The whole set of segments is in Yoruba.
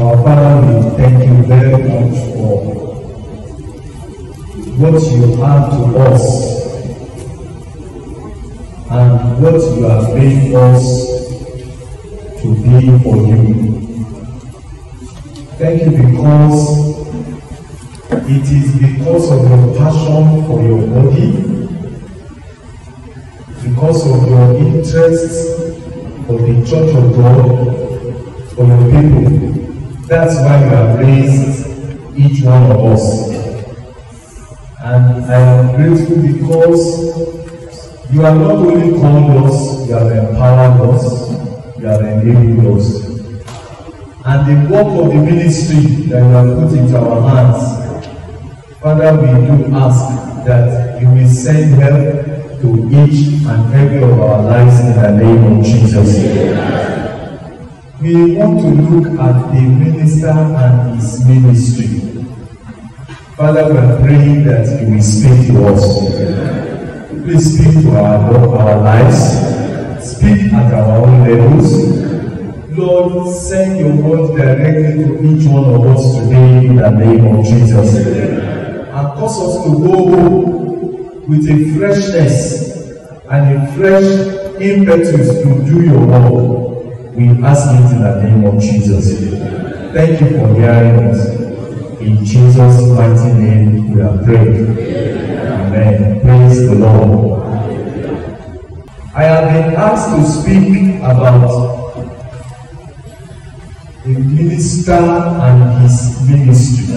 Our we thank you very much for what you have to us and what you have made us to be for you. Thank you because it is because of your passion for your body, because of your interest for the church of God, for your people. That's why you have raised each one of us. And I am grateful because you have not only called us, you have empowered us, you have enabled us. And the work of the ministry that you have put into our hands, Father, we do ask that you will send help to each and every of our lives in the name of Jesus. We want to look at the minister and his ministry. Father, we are praying that you will speak to us. Please speak to our, our lives. Speak at our own levels. Lord, send your word directly to each one of us today in the name of Jesus. And cause us to go with a freshness and a fresh impetus to do your work. We ask it in the name of Jesus. Thank you for hearing us. In Jesus' mighty name we are praying. Amen. Praise the Lord. I have been asked to speak about the minister and his ministry.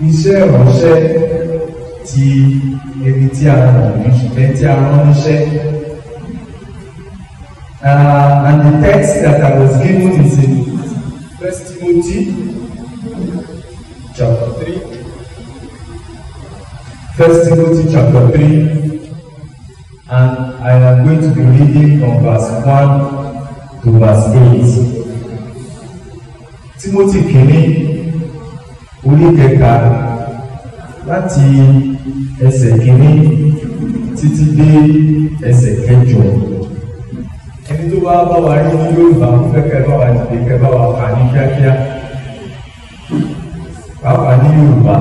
Iṣẹ́ ìránṣẹ́ ti ẹni tí a mọ̀ ní ṣùgbọ́n tí a rán níṣẹ́. Uh, and the text that I was given is in First Timothy chapter 3. First Timothy chapter 3. And I am going to be reading from verse 1 to verse 8. Timothy kìíní orí kẹta láti ẹsẹ̀ kìíní títí dé ẹsẹ̀ kẹjọ. Ẹni tó bá bá wa rí ní Yorùbá fún kẹ́kẹ́ bá wa dìde kẹ́ bá wa kà ní kíákíá. Pàápàá ní Yorùbá.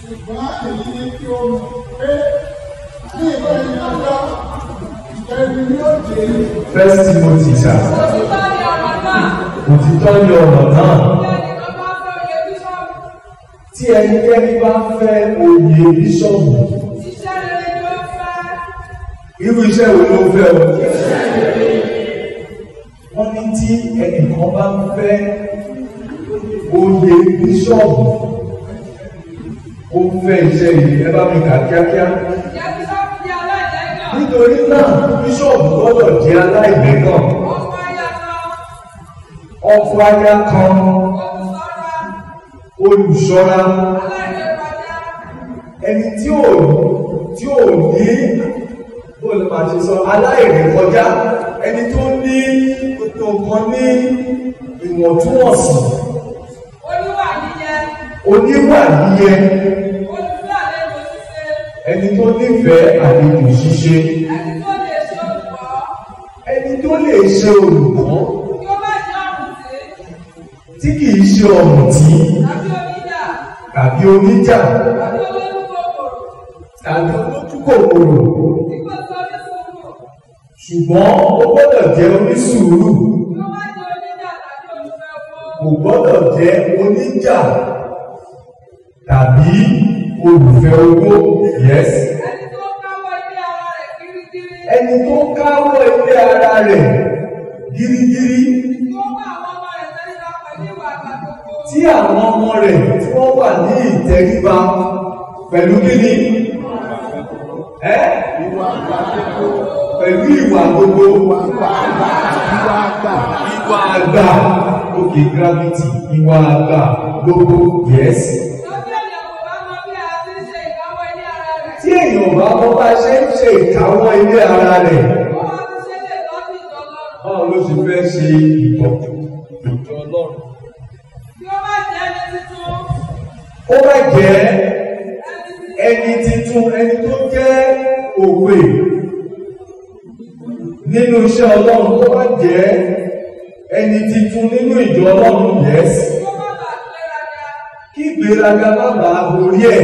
ṣùgbọ́n èyí ni kí o mọ̀ pé ní ìwé ìdájọ́ ẹni yóò dé First Timothy sà. Òtítọ́ ni ọ̀rọ̀ náà. Tí ẹnikẹ́ni bá fẹ́ oyè bíṣọ̀bù, iṣẹ́ rere ni ó fẹ́. irú iṣẹ́ wo ló fẹ́ o? Wọ́n ní tí ẹnìkan bá fẹ́ oyè bíṣọ̀bù, ó fẹ́ iṣẹ́ yìí, ẹ bá mi kà kíákíá. Nítorí náà, bíṣọ̀bù gbọ́dọ̀ jẹ́ aláìlẹ́gàn. Ọkọ aya kan, Ọkọ aya kan, olùṣọ́ra, ẹni tí ò tí ò ní bó lè máa ṣe sọ aláìrékọjá ẹni tó ní gbogbo nǹkan ní ìwọ̀ntúnwọ̀nsì. Oníwà yíyẹ, oníwà yíyẹ olùfẹ́ àlejò ṣíṣe, ẹni tó nífẹ̀ẹ́ àlejò ṣíṣe. Ẹni tó lè ṣe olùkọ́, ẹni tó lè ṣe olùkọ́ kí ó má jẹ́ ọ̀mùtí. tí oníjà tàbí oníjà? Tàbí olójúkòkòrò? Ṣùgbọ́n ó gbọ́dọ̀ jẹ́ onísùúrù. Kò gbọ́dọ̀ jẹ́ oníjà tàbí olùfẹ́ owó yes. Ẹni tó káwọ́ ilé ara rẹ̀ tó gírígírí. Tí ó bá àwọn ọmọ tí àwọn ọmọ rẹ̀ tí wọ́n wà ní ìtẹríba pẹ̀lú kíni ẹ́? Pẹ̀lú ìwà gbogbo. Ìwà àgbà. Òkè gravity. Ìwà àgbà. Gbogbo. Rẹ̀. tí èèyàn bá mọ bá ṣe ń ṣe ìkáwọ́ ilé ara rẹ̀. Báwo ló ṣe fẹ́ ṣe ìtọ́jú? Ìjọ ọlọ́run ó bá jẹ́ ẹni titun ẹni tó jẹ́ òwe nínú iṣẹ́ ọlọ́run. Tó bá jẹ́ ẹni titun nínú ìjọ ọlọ́run. Yẹ́s kó má bàa gbéraga kí ìgbéraga má bàa borí ẹ̀.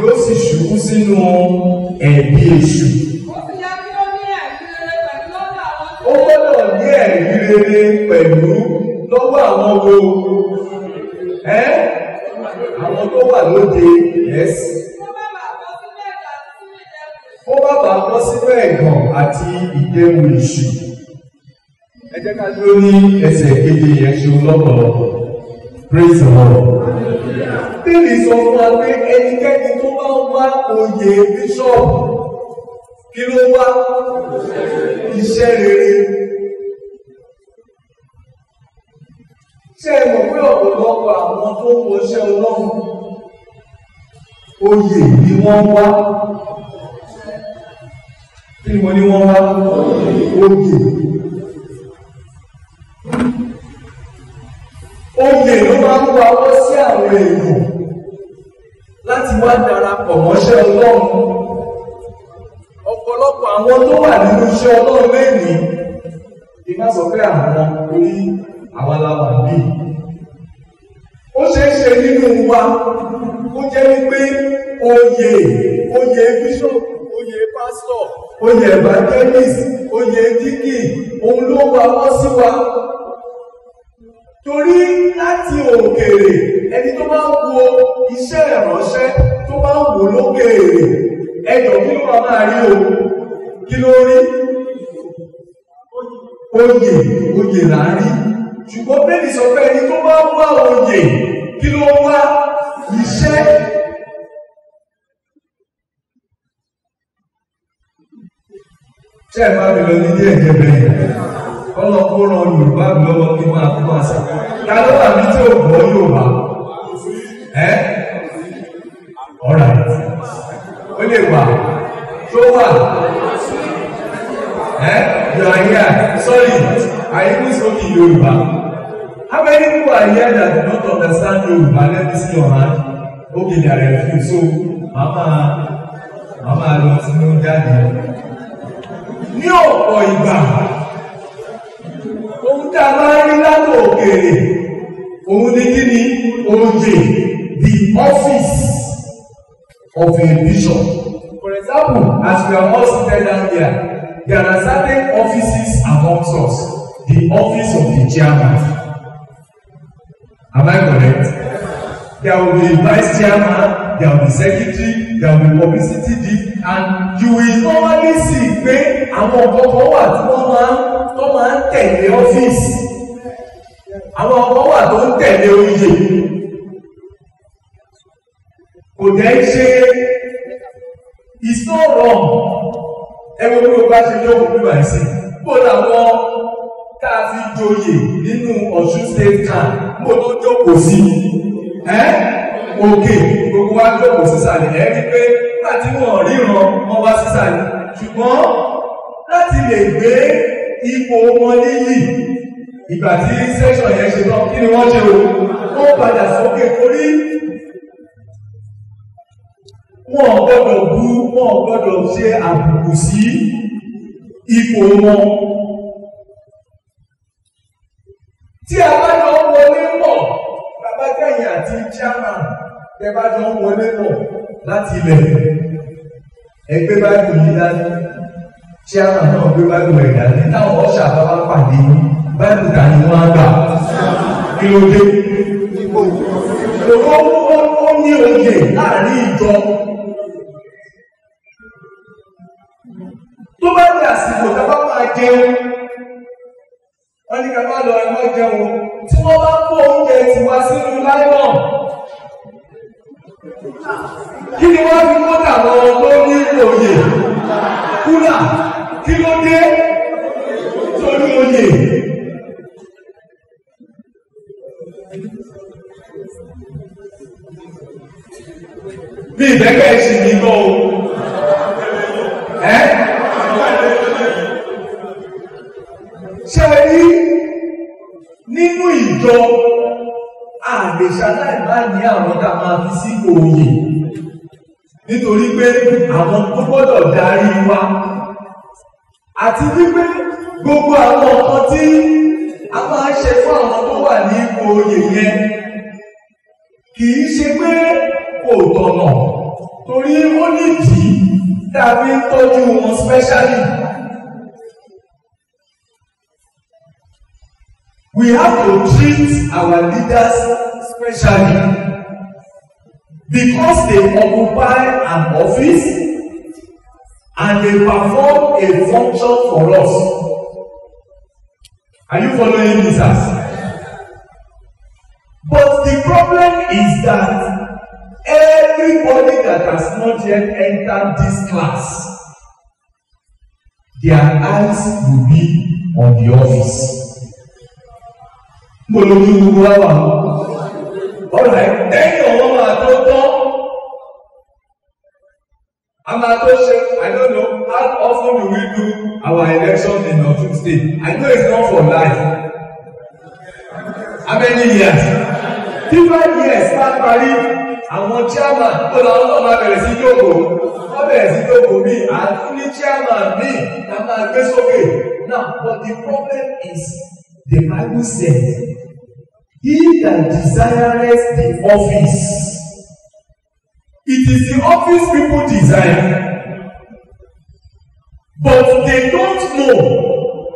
Yóò sì ṣubú sínú ẹ̀bí èṣù. ó gbọ́dọ̀ ní ẹ̀rí rere pẹ̀lú àwọn wo? Ẹ́? Àwọn tó wà lóde kó má bàa bọ́ sínú ẹ̀gàn àti ìdẹ́rù èṣù ẹ jẹ́ ká dúró ní ẹsẹ̀ keje yẹn lọ́pọ̀lọpọ̀. Praise the lord. Bíbélì sọ fún wa pé ẹnikẹ́ni tó bá wá oyè bíṣọ̀pù kí ló wá? Iṣẹ́ rere ṣé mọ̀ pé ọ̀pọ̀lọpọ̀ àwọn tó ń wọṣẹ́ ọlọ́run oyè ni wọ́n wá. Kí ni mo ní wọ́n wá? Oyè. Oyè ló máa ń wawọ́ sí àwọn èèyàn láti wá darapọ̀ mọ́ṣẹ́ ọlọ́run. Ọ̀pọ̀lọpọ̀ àwọn tó wà nínú iṣẹ́ ọlọ́run lẹ́nìí kí n má sọ pé àwọn orí àwọn aláwà bíi ó ṣeé ṣe nínú wa kó jẹ́ wípé oyè oyè bishop oyè pastor oyè evangelist oyè díkì òun ló wawọ́ sí wa. Torí láti òkèèrè ẹni tó bá ń wo iṣẹ́ ìránṣẹ́ tó bá ń wò lókèèrè ẹjọ́ kí ló máa rí o? Kí ló rí? Oyè oyè là ṣùgbọ́n bẹ́ẹ̀ni sọ pé ẹni tó bá wá oyè kí ló wá? Iṣẹ́. Ṣé ẹ bá mi lọ ní díẹ̀ díẹ̀ bẹ́ẹ̀? Kó ran Yorùbá mi lọ́wọ́ kí máa fún àṣà ta ló wà ní tí ò gbọ́ Yorùbá? Ẹ́? Ọ̀rà ó lè wà. Tó wà? Ẹ́? Here. Sorry I even spoke in Yorùbá how many people are here that do not understand Yorùbá let me see your hand. Okay there are a few. So màmá màmá lọ sínú jáde ní ọ̀pọ̀ ìgbà ohun tí a máa ń rí látò òkèèrè òun ni kí ni? Oyè the office of a bishop. For example as we are all seated down here there are certain offices amongst us the office of the chairman. Am I correct? There will be vice chairman there will be secretary there will be publicity chief and you will normally see pé àwọn kan wà tí wọ́n máa tó máa ń tẹ̀lé ọ́fíìsì. Àwọn ọ̀kan wà tó ń tẹ̀lé oyè. Kò dẹ́ ṣe it's not wrong. Ẹgbẹ́ bí o bá ṣe jókòó bí wàá sí bó làwọn tá a fi joyè nínú Ọ̀ṣun state can bó tó jókòó sí ẹ́ òkè gbogbo wa jókòó sísàlẹ̀. Ẹ́ rí pé nígbà tí wọ́n ríran wọ́n wá sísàlẹ̀. Ṣùgbọ́n láti lè gbé ipò wọn níyì ìgbà tí sẹ́ṣọ̀n yẹn ṣe tán kí ni wọ́n ṣe o? Wọ́n padà sókè torí wọn ò gbọ́dọ̀ bú wọn ò gbọ́dọ̀ ṣe àbùkù sí ipò wọn. Tí a bá jọ ń wọlé pọ̀ bàbá kẹ́yìn àti chairman tẹ bá jọ ń wọlé pọ̀ láti ilẹ̀ ẹgbẹ́ báyìí yìí dání chairman náà gbé báyìí rẹ̀ dání táwọn ọ̀ṣà bá wá pàdé báyìí dání wọn á gbà kí ló dé. Ó ó ní oyè láàárín ìjọ. Tó bá di àsìkò tá a bá máa jẹun, wọ́n ní má lọ ẹ má jẹun. Tí wọ́n bá kó oúnjẹ tiwa sínú láìlọ́n. Kí ni wọ́n fi kó dàwọn tó ní oyè? Kúlà, kí ló dé? Torí oyè. bí ìbẹ́kẹ̀ ṣì ní gbọ́ o. Ẹ́ ṣe rí nínú ìjọ àgbèsàlá ìbá ní àwọn tá a máa fi sí òye. Nítorí pé àwọn tó gbọ́dọ̀ darí wa. Àti wípé gbogbo àwọn nǹkan tí a máa ṣe fún àwọn tó wà ní ipò oyè yẹn kì í ṣe pé kò tọ̀nà. Torí ó a fi ń tọ́jú wọn specially. We have to treat our leaders specially because they occupy an office and they perform a function for us. Are you following me, sir? But the problem is that everybody that has not yet entered this class, their eyes will be on the office. Mo lo ní gbogbo wa wà. Ọ̀rọ̀ ẹ̀yìn ọ̀wọ́ máa tó tán. A máa tó ṣe, I don't know, how often do we do our election in Osun State? I know it's not for life. How many years? Five years bá parí, àwọn chairman tó làwọn náà máa bẹ̀rẹ̀ sí jókòó. Wọ́n bẹ̀rẹ̀ sí jókòó bí àtún ní chairman míì ká máa gbé sókè. Now, but the problem is the Bible said, He that desireth the office It is the office people desire. But they don't know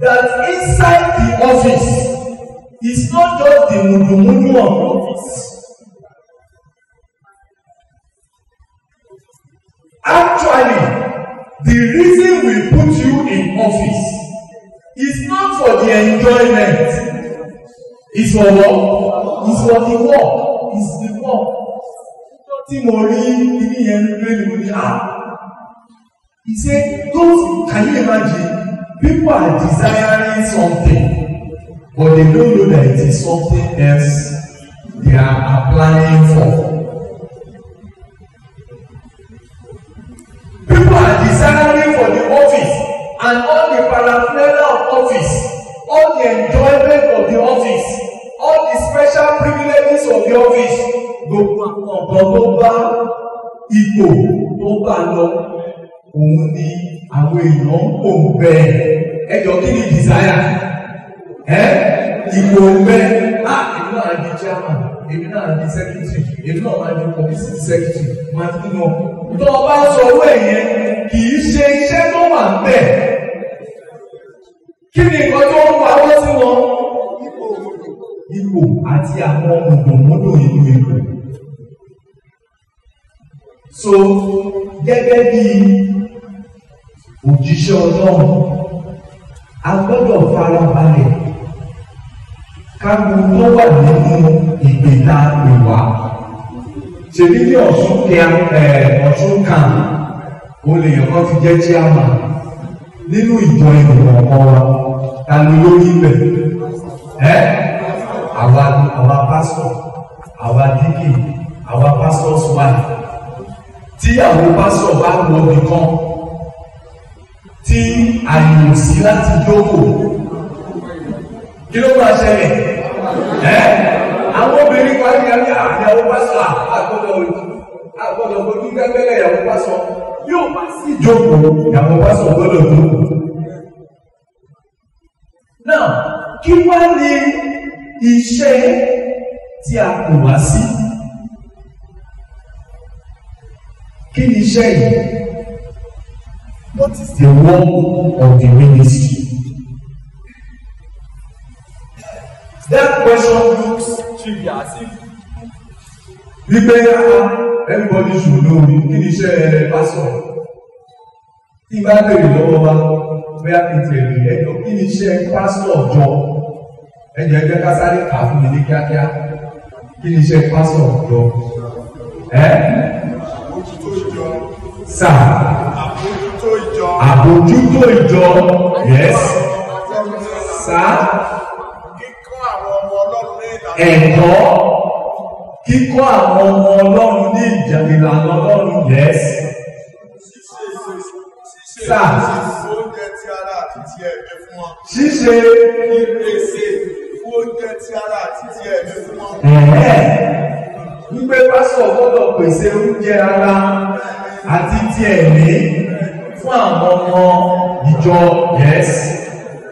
that inside the office is not just the mudumudu of office. Actually, the reason we put you in office is not for the enjoyment. It's for what? It's for the work. It's the work tí mo rí ibi yẹn ní mo ní à he say those can you imagine people are desiring something but they don't know that it is something else they are applying for people are desiring and all the paraphernalia of office all the enjoyment of the office all the special privileges of the office gbogbo ọ̀pọ̀ tó bá ipò tó bá lọ. Òun ni àwọn èèyàn ń pò ń bẹ ẹjọ kí ni desire? Ẹ ipò ń bẹ. Á èmi náà di chairman èmi náà di secretary èmi náà máa di committee secretary máa ti nù tó o bá sọ owó ẹ̀yẹn kì í ṣe iṣẹ́ tó wà ń bẹ̀ kí ni nǹkan tó ń pa wọ́n sí wọn? Ipò àti àwọn mọ̀dọ̀mọ́dọ̀ inú ipò. So gẹ́gẹ́ bí òjíṣẹ́ ọlọ́run a gbọ́dọ̀ farabalẹ̀ kágun tó wà nínú ìgbéta ìwà. Ṣèbí ní ọ̀ṣun kan ó lè yàn kán ti jẹ́ chairman nínú ìjọ ìgbìmọ̀ ọ̀kan wa ta ló lórí ibẹ̀ ẹ́ àwa àwa pásítọ̀ àwa díkì àwa pásítọ̀s wife. Tí àwọn pásítọ̀ bá wọ ibì kan tí àyè ò sí láti jókòó kí ló máa ṣẹlẹ̀? Ẹ́ àwọn obìnrin kan ní àyàwó pásítọ̀ àgbọ̀dọ̀ àgbọ̀dọ̀ fojú gbẹ́gbẹ́lẹ̀ ìyàwó pásítọ̀ yóò bá sí jókòó ìyàwó pásítọ̀ gbọ́dọ̀ jókòó. náà kí wá ní iṣẹ́ tí a kò wá sí. Kí ni iṣẹ́ yìí? What is the work of the ministry? That question looks trivial as if wípé everybody should know kí ni iṣẹ́ pásọ̀. Tí bá bèrè lọ́wọ́ wa, bóyá kí n tẹ̀lé ẹjọ́ kí ni iṣẹ́ pásọ̀ jọ? ẹjọ ẹjọ ká sáré kà fún mi ní kíákíá. Kí ni iṣẹ́ pásọ jọ? Ẹ? Sà. Àbójútó ìjọ. Yes. Sà. Ẹ̀kọ́ kíkọ́ àwọn ọmọ ọlọ́run ní ìlànà ọlọ́run yes. Sà ṣíṣe. Ìpèsè oúnjẹ ti ara àti ti ẹ̀mí fún wọn. Wípé pásọ̀ gbọ́dọ̀ pèsè oúnjẹ ara àti ti ẹ̀mí fún àwọn ọmọ ìjọ. Yes.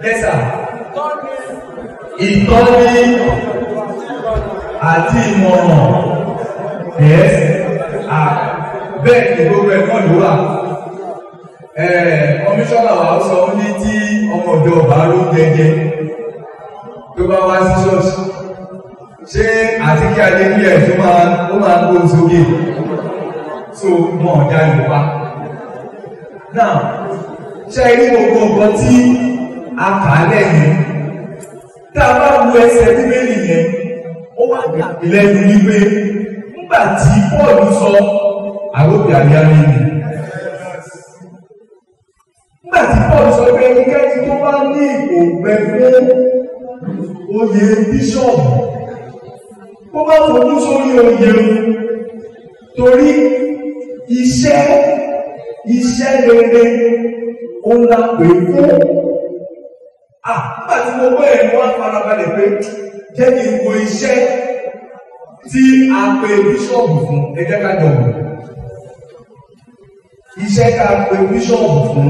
Lẹ́sà ìtọ́ni àti ìmọ̀ràn. Yes. Ah bẹ́ẹ̀ ni gbogbo ẹ̀kọ́ ló wà. Kọmíṣọ́nà wa sọ ní tí ọmọ ọ̀dọ́ ọba ló jẹjẹ. Tó bá wá sí ṣọ́ọ̀ṣì. Ṣé àti kí adé bí ẹ̀ tó máa ó máa gbó sókè? So mọ̀ ọ̀dá yorùbá náà ṣe rí gbogbo nǹkan tí a kà á lẹ́yìn? Tá a bá wo ẹsẹ̀ bíbélì yẹn ó wà lẹ́nu wípé nígbà tí Pọ́ọ̀lù sọ àròpé àríyáni ni. Nígbà tí Pọ́ọ̀lù sọ pé ẹnikẹ́ni tó bá ní pẹ́ fún oyè bíṣọ̀bù ó bá fojú sórí oyè torí iṣẹ́ iṣẹ́ rere ó ń la pè fún àgbà tí mo gbọ́ ẹ̀ wọ́n farabalẹ̀ pé jẹ́ kí n wo iṣẹ́ tí a pè bíṣọ̀bù fún. Ẹ jẹ́ ká jọ wò. Iṣẹ́ ká pè bíṣọ̀bù fún.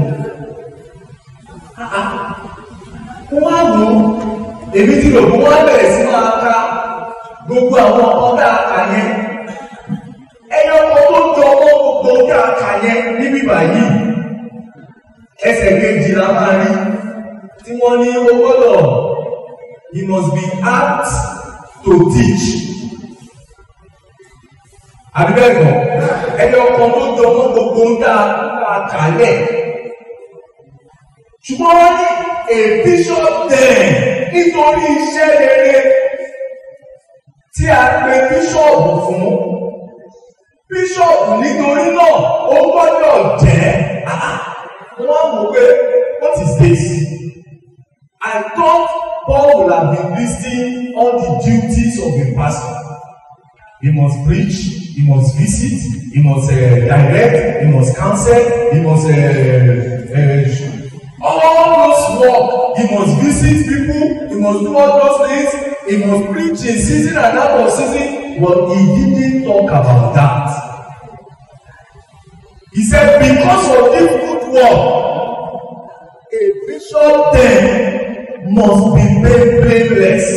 Wọ́n á wò èmi rò pé wọ́n á bẹ̀rẹ̀ sí máa ka gbogbo àwọn ọ̀dà àkàyẹn ẹyọ ọkọ tó jọ ọmọ gbogbo ọdẹ àkàyẹ níbí báyìí. Ẹsẹ̀ kejì la máa rí tí wọ́n ní ó gbọ́dọ̀ he must be apt to teach. Àbíbẹ́ẹ̀kọ́ ẹyọ ọkọ tó jọ ọmọ gbogbo ọdẹ àkàlẹ̀ ṣùgbọ́n wọ́n ní a bishop there nítorí iṣẹ́ rere tí a pè bíṣọ̀bù fún. Bíṣọ̀bù nítorí náà ó gbọ́dọ̀ jẹ́. Wọ́n mọ̀ pé what is this? I thought Paul would have been listing all the duties of a pastor. He must preach, he must visit, he must uh, direct, he must counsel, he must uh, uh, all those work. He must visit people, he must do all those things, he must preach in season and out of season, but he didn't talk about that. He said, because of this good work, a bishop then must be made blameless.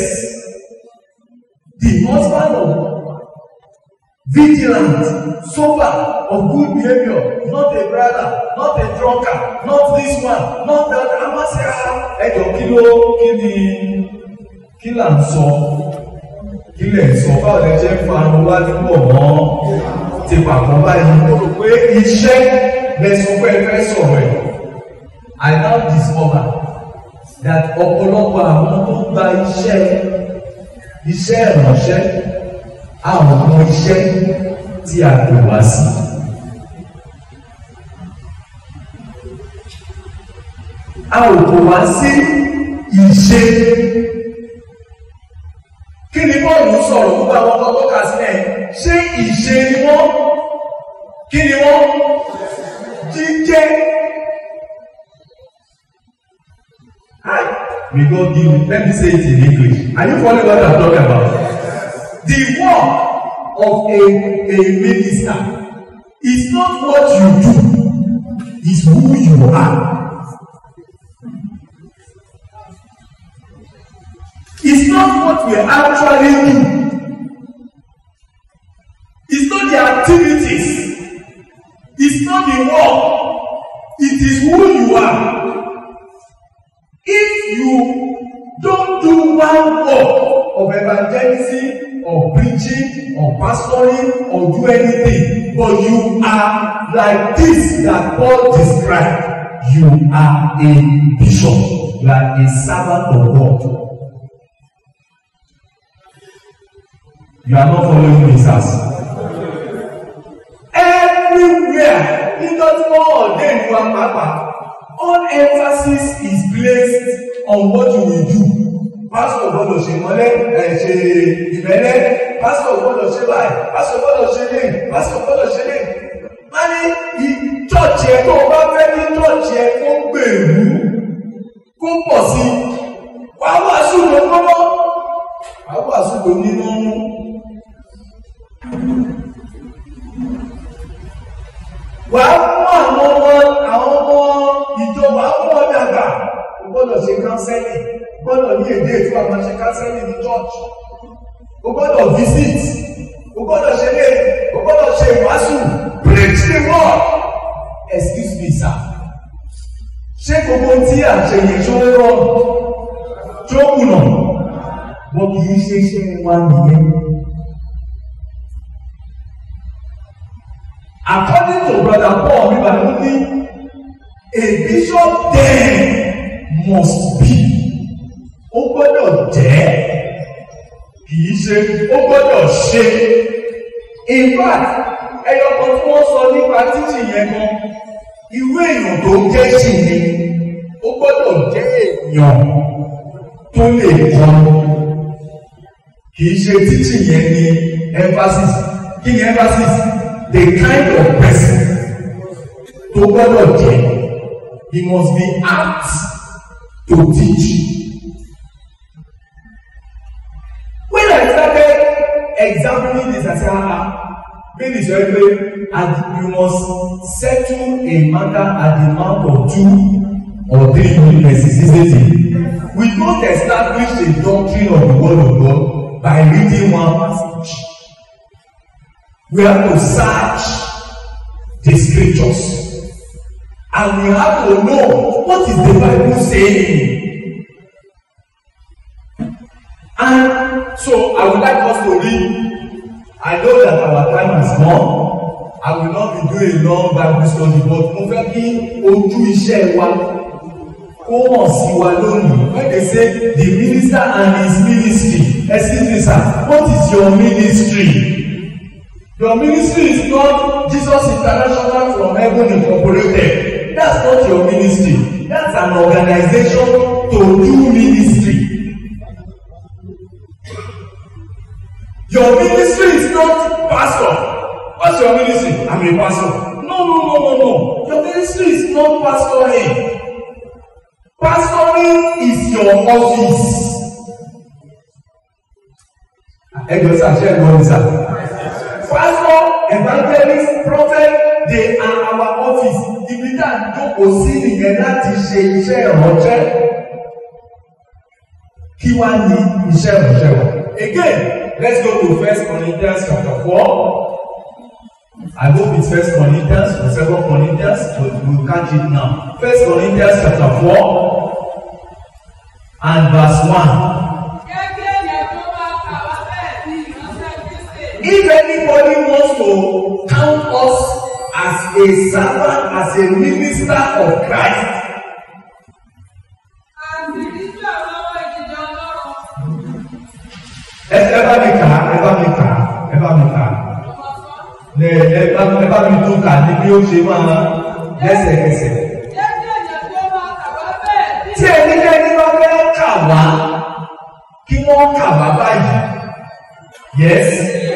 The husband of vigilant, sober, of good behavior, not a brother, not a drunkard, not this one, not that. A máa ṣe ara ẹjọ́ kí ló kí ni kí là ń sọ kí lè sọ báwo lè jẹ́ fanu wá nípò mọ́ ti pàpọ̀ báyìí mo rò pé iṣẹ́ pé ẹ fẹ́ sọ̀rọ̀ ẹ̀. I now discover that ọ̀pọ̀lọpọ̀ àwọn tó gba iṣẹ́ iṣẹ́ ìránṣẹ́ àwọn ọmọ iṣẹ́ tí a pè wá sí. A ò kò wá sí ìṣe. Kí ni bọ́ọ̀lù sọ̀rọ̀ gbogbo àwọn ọkọ̀ tó kà sílẹ̀? Ṣé ìṣe ni wọ́n? Kí ni wọ́n? Jíjẹ́. May God give me, let me say it in English. Are you following what I'm talking about? The work of a, a minister is not what you do, it's who you are. It's not what we actually do. It's not the activities. It's not the work. It is who you are. You don't do one work of evangelism or preaching or pastoring or do anything, but you are like this that Paul described, you are a bishop, you are a servant of God. You are not following me, sirs. Everywhere, nígbà tí wọ́n ọ̀dẹ́ ìlú apapa, all emphasis is placed on what you will do. Pásítọ̀ gbọ́dọ̀ ṣe mọ́lẹ́ ẹ̀ ṣe ìmẹ́lẹ́, pásítọ̀ gbọ́dọ̀ ṣe báyìí, pásítọ̀ gbọ́dọ̀ ṣe lè, pásítọ̀ gbọ́dọ̀ ṣe lè. Má ní ìjọ́ọ̀jì ẹ̀ tó o bá fẹ́ kí ìjọ́ọ̀jì ẹ̀ kó gbèrú, kó pọ̀ sí. Wàá wàásù ló kọ́kọ́, wàá wàásù ló nínú wà á mú àwọn ọmọ gbọ́dọ̀ ṣe kánsẹ́lì gbọ́dọ̀ ní èdè tí wàá máa ṣe kánsẹ́lì ní church. O gbọ́dọ̀ visit o gbọ́dọ̀ ṣe lé o gbọ́dọ̀ ṣe ìwàásù. Preach the word excuse me sir. Ṣé gbogbo tí à ń ṣe yẹn tó rọrùn tó kùnà wọn kì í ṣe iṣẹ́ wa nìyẹn. according to brother paul mi bàbá mi a bishop then must be. Ó gbọ́dọ̀ jẹ́. Kì í ṣe ó gbọ́dọ̀ ṣe. In fact ẹyọ kan tí wọ́n sọ nípa títì yẹn gan irú èèyàn tó jẹ́ sí ni ó gbọ́dọ̀ jẹ́ èèyàn tó lè kọ́ kì í ṣe títì yẹn ní emphasis. Kí ni emphasis? The kind of person tó gbọ́dọ̀ jẹ́. He must be apt to teach. when I started examining this I say ah bíbí sọ pé you must settle a matter at the mouth of two or three isn't it? We don't establish the doctrine of the word of God by reading one passage. We have to search the scriptures and we have to know what is the bible saying. And so i would like us to read. I know that our time has gone i will not be doing a long bible study but mo fẹ́ kí ojú iṣẹ́ wa kó hàn sí wa lónìí. When they say the minister and his ministry excuse me sir what is your ministry? Your ministry is not jesus international from heaven incorporated that's not your ministry. That's an organization to do ministry. Your ministry is not pastor. What's your ministry? I'm a pastor. No no no no no. Your ministry is not pastoring. Pastoring is your office. Ẹgbẹ́ sàṣẹ ẹgbẹ́ ọ̀sà pastor evangelist prophet they are our office. Ibi tá a jókòó sí nìyẹn láti ṣe iṣẹ́ ìránṣẹ́. Kí wá ní iṣẹ́ ìránṣẹ́ wa again let's go to first corinthians chapter four. I hope it's first corinthians or second corinthians but we will catch it now. First corinthians chapter four and verse one. If anybody wants to count us as a servant, as a minister of Christ, ẹ bá mi kà á, ẹ bá mi kà á, ẹ bá mi kà á. Ẹ ẹ bá ẹ bá mi tún kà ní bí ó ṣe máa lẹ́sẹ̀kẹsẹ̀. Tí ẹnikẹ́ni bá fẹ́ kà wá, kí wọ́n kà wá báyìí. Kristi.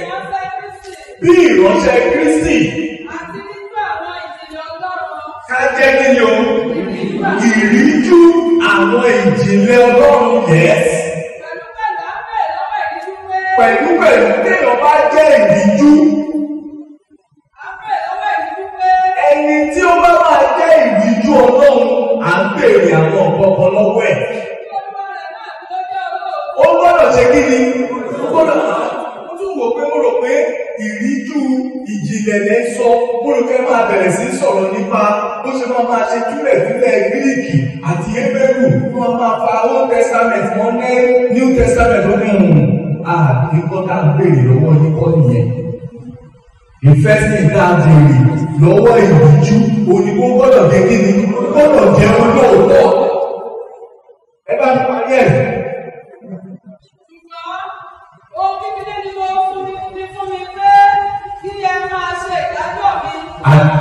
Bí ìránṣẹ́ Kristi. Àti ìdíjú àwọn ìdíje Ọlọ́run. ká jẹ́ kí ni o? Ìríjú àwọn ìjìnlẹ̀ Ọlọ́run yes. pẹ̀lú pẹ̀lú téèyàn bá jẹ́ ìríjú. Ẹni tí ó bá máa jẹ́ ìríjú ọlọ́run à ń béèrè àwọn kan lọ́wọ́ ẹ̀. Ó gbọ́dọ̀ ṣe kí ni? Ó gbọ́dọ̀ tún wò pé mo rò pé ìríjú ìjìnlẹ̀ lẹ́ sọ. Pé máa bẹ̀rẹ̀ sí sọ̀rọ̀ nípa bó ṣe máa máa ṣe túlẹ̀túlẹ̀ gíríìkì àti hébérù tó máa máa fa old testament wọn ní new testament ó ní hùn ah nǹkan tá à ń béèrè lọ́wọ́ yín kọ́ nìyẹn. Tá a béèrè lọ́wọ́ ìrújú òyìnbó gbọ́dọ̀ jẹ́ kí ni? Gbọ́dọ̀ jẹ́ olóòótọ́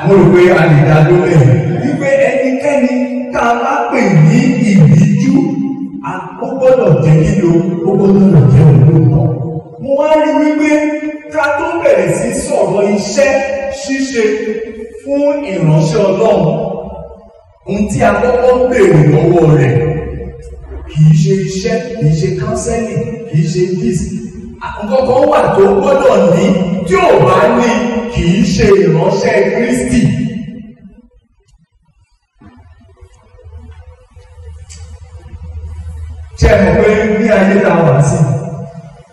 mo rò pé a lè dá lórí ẹ̀ wípé ẹnikẹ́ni tá a bá pè ní ìrújú a- ó gbọ́dọ̀ jẹ́ kí ni o? Ó gbọ́dọ̀ jẹ́ olóòótọ́ mo wá rí wípé ká tó bẹ̀rẹ̀ sí sọ̀rọ̀ iṣẹ́ ṣíṣe fún ìránṣẹ́ ọlọ́run ohun tí a kọ́kọ́ ń béèrè lọ́wọ́ rẹ̀ kìí ṣe iṣẹ́ kìí ṣe kánsẹ́lì kìí ṣe dis àkọ́kọ́ wà tó gbọ́dọ̀ ní tí ò bá ní kìí ṣe ìránṣẹ́ Kristi. ṣé ẹ mọ̀ pé ní ayé tá a wà sí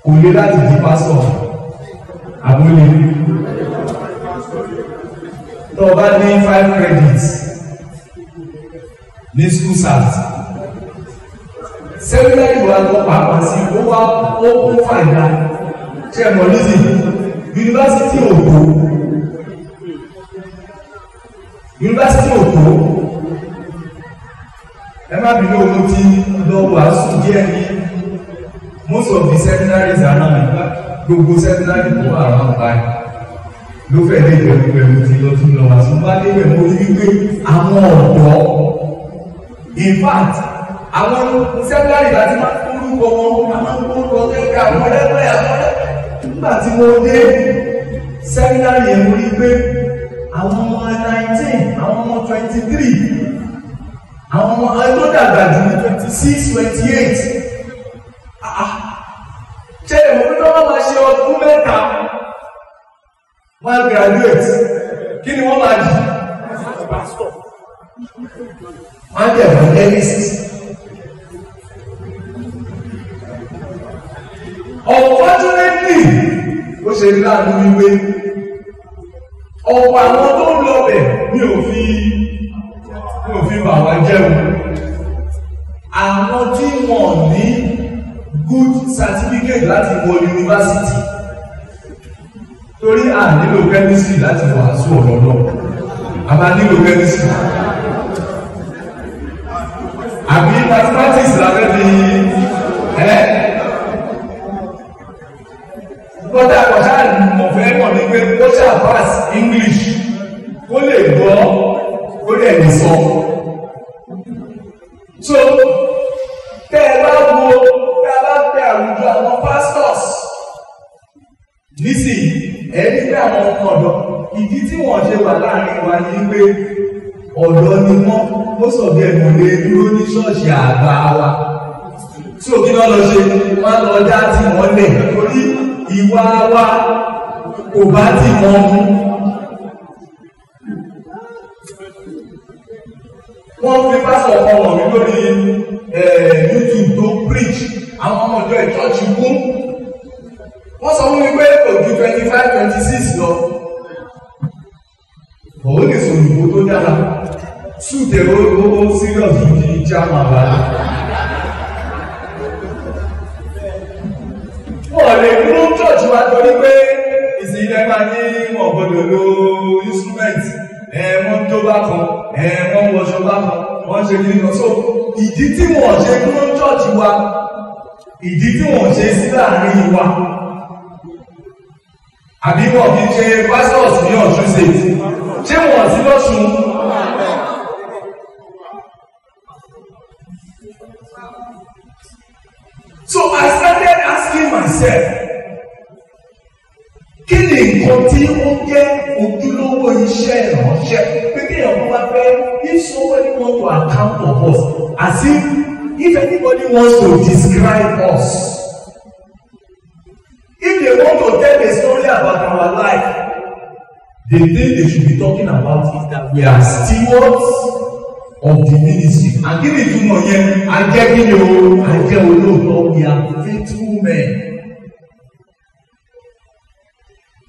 kò lè láti di pásítọ̀ àbúlé tó o bá ní five credits ní school sat seminary wa tó pàápàá sí ó wá ó kún fàìdá ẹ mọ̀ nídìí yunifásitì òkú yunifásitì òkú ẹ má bínú owó tí lọ wàásù díẹ̀ ní most of the seminaries around nígbà gbogbo seminary tó wà around báyìí ló fẹ́ lé pẹ̀lú pẹ̀lú tí lọ tún lọ wàásù. Bá dé pẹ̀lú orí wípé àwọn ọ̀dọ́ in fact àwọn seminary láti máa kórúkọ wọn a máa ń kórúkọ kẹ́kẹ́ àwọn ẹlẹ́gbẹ́ àwọn nígbà tí mo dé seminary yẹn mo rí pé àwọn ọmọ nineteen àwọn ọmọ twenty three àwọn ọmọ ẹgbẹ́ dàgbà jù ní twenty six twenty eight ṣé pé wọ́n máa ṣe ọdún mẹ́ta? Wọ́n graduate kí ni wọ́n máa jì wọ́n á jẹ́ evangelist unfortunately ó ṣe láàánú wípé ọ̀pọ̀ àwọn tó ń lọ bẹ̀ ní ní òfin bà wá jẹun àwọn tí wọ́n ní good certificate láti wọ yunifásitì torí à nílò chemistry láti wàásù ọ̀rọ̀ náà a máa nílò chemistry. Àbí mathematics lábẹ́ bí ẹ́ lọ́dà àkọ́ṣà mọ̀fẹ́ mọ̀ ní pé ó ṣà pass English kó lè gbọ́ kó lè sọ. Àbí talking about is that we are stewards of the ministry and kí ni ìtumọ̀ yẹn ajẹ́ kí ni o ajẹ́ olóòótọ́ we are faithful men.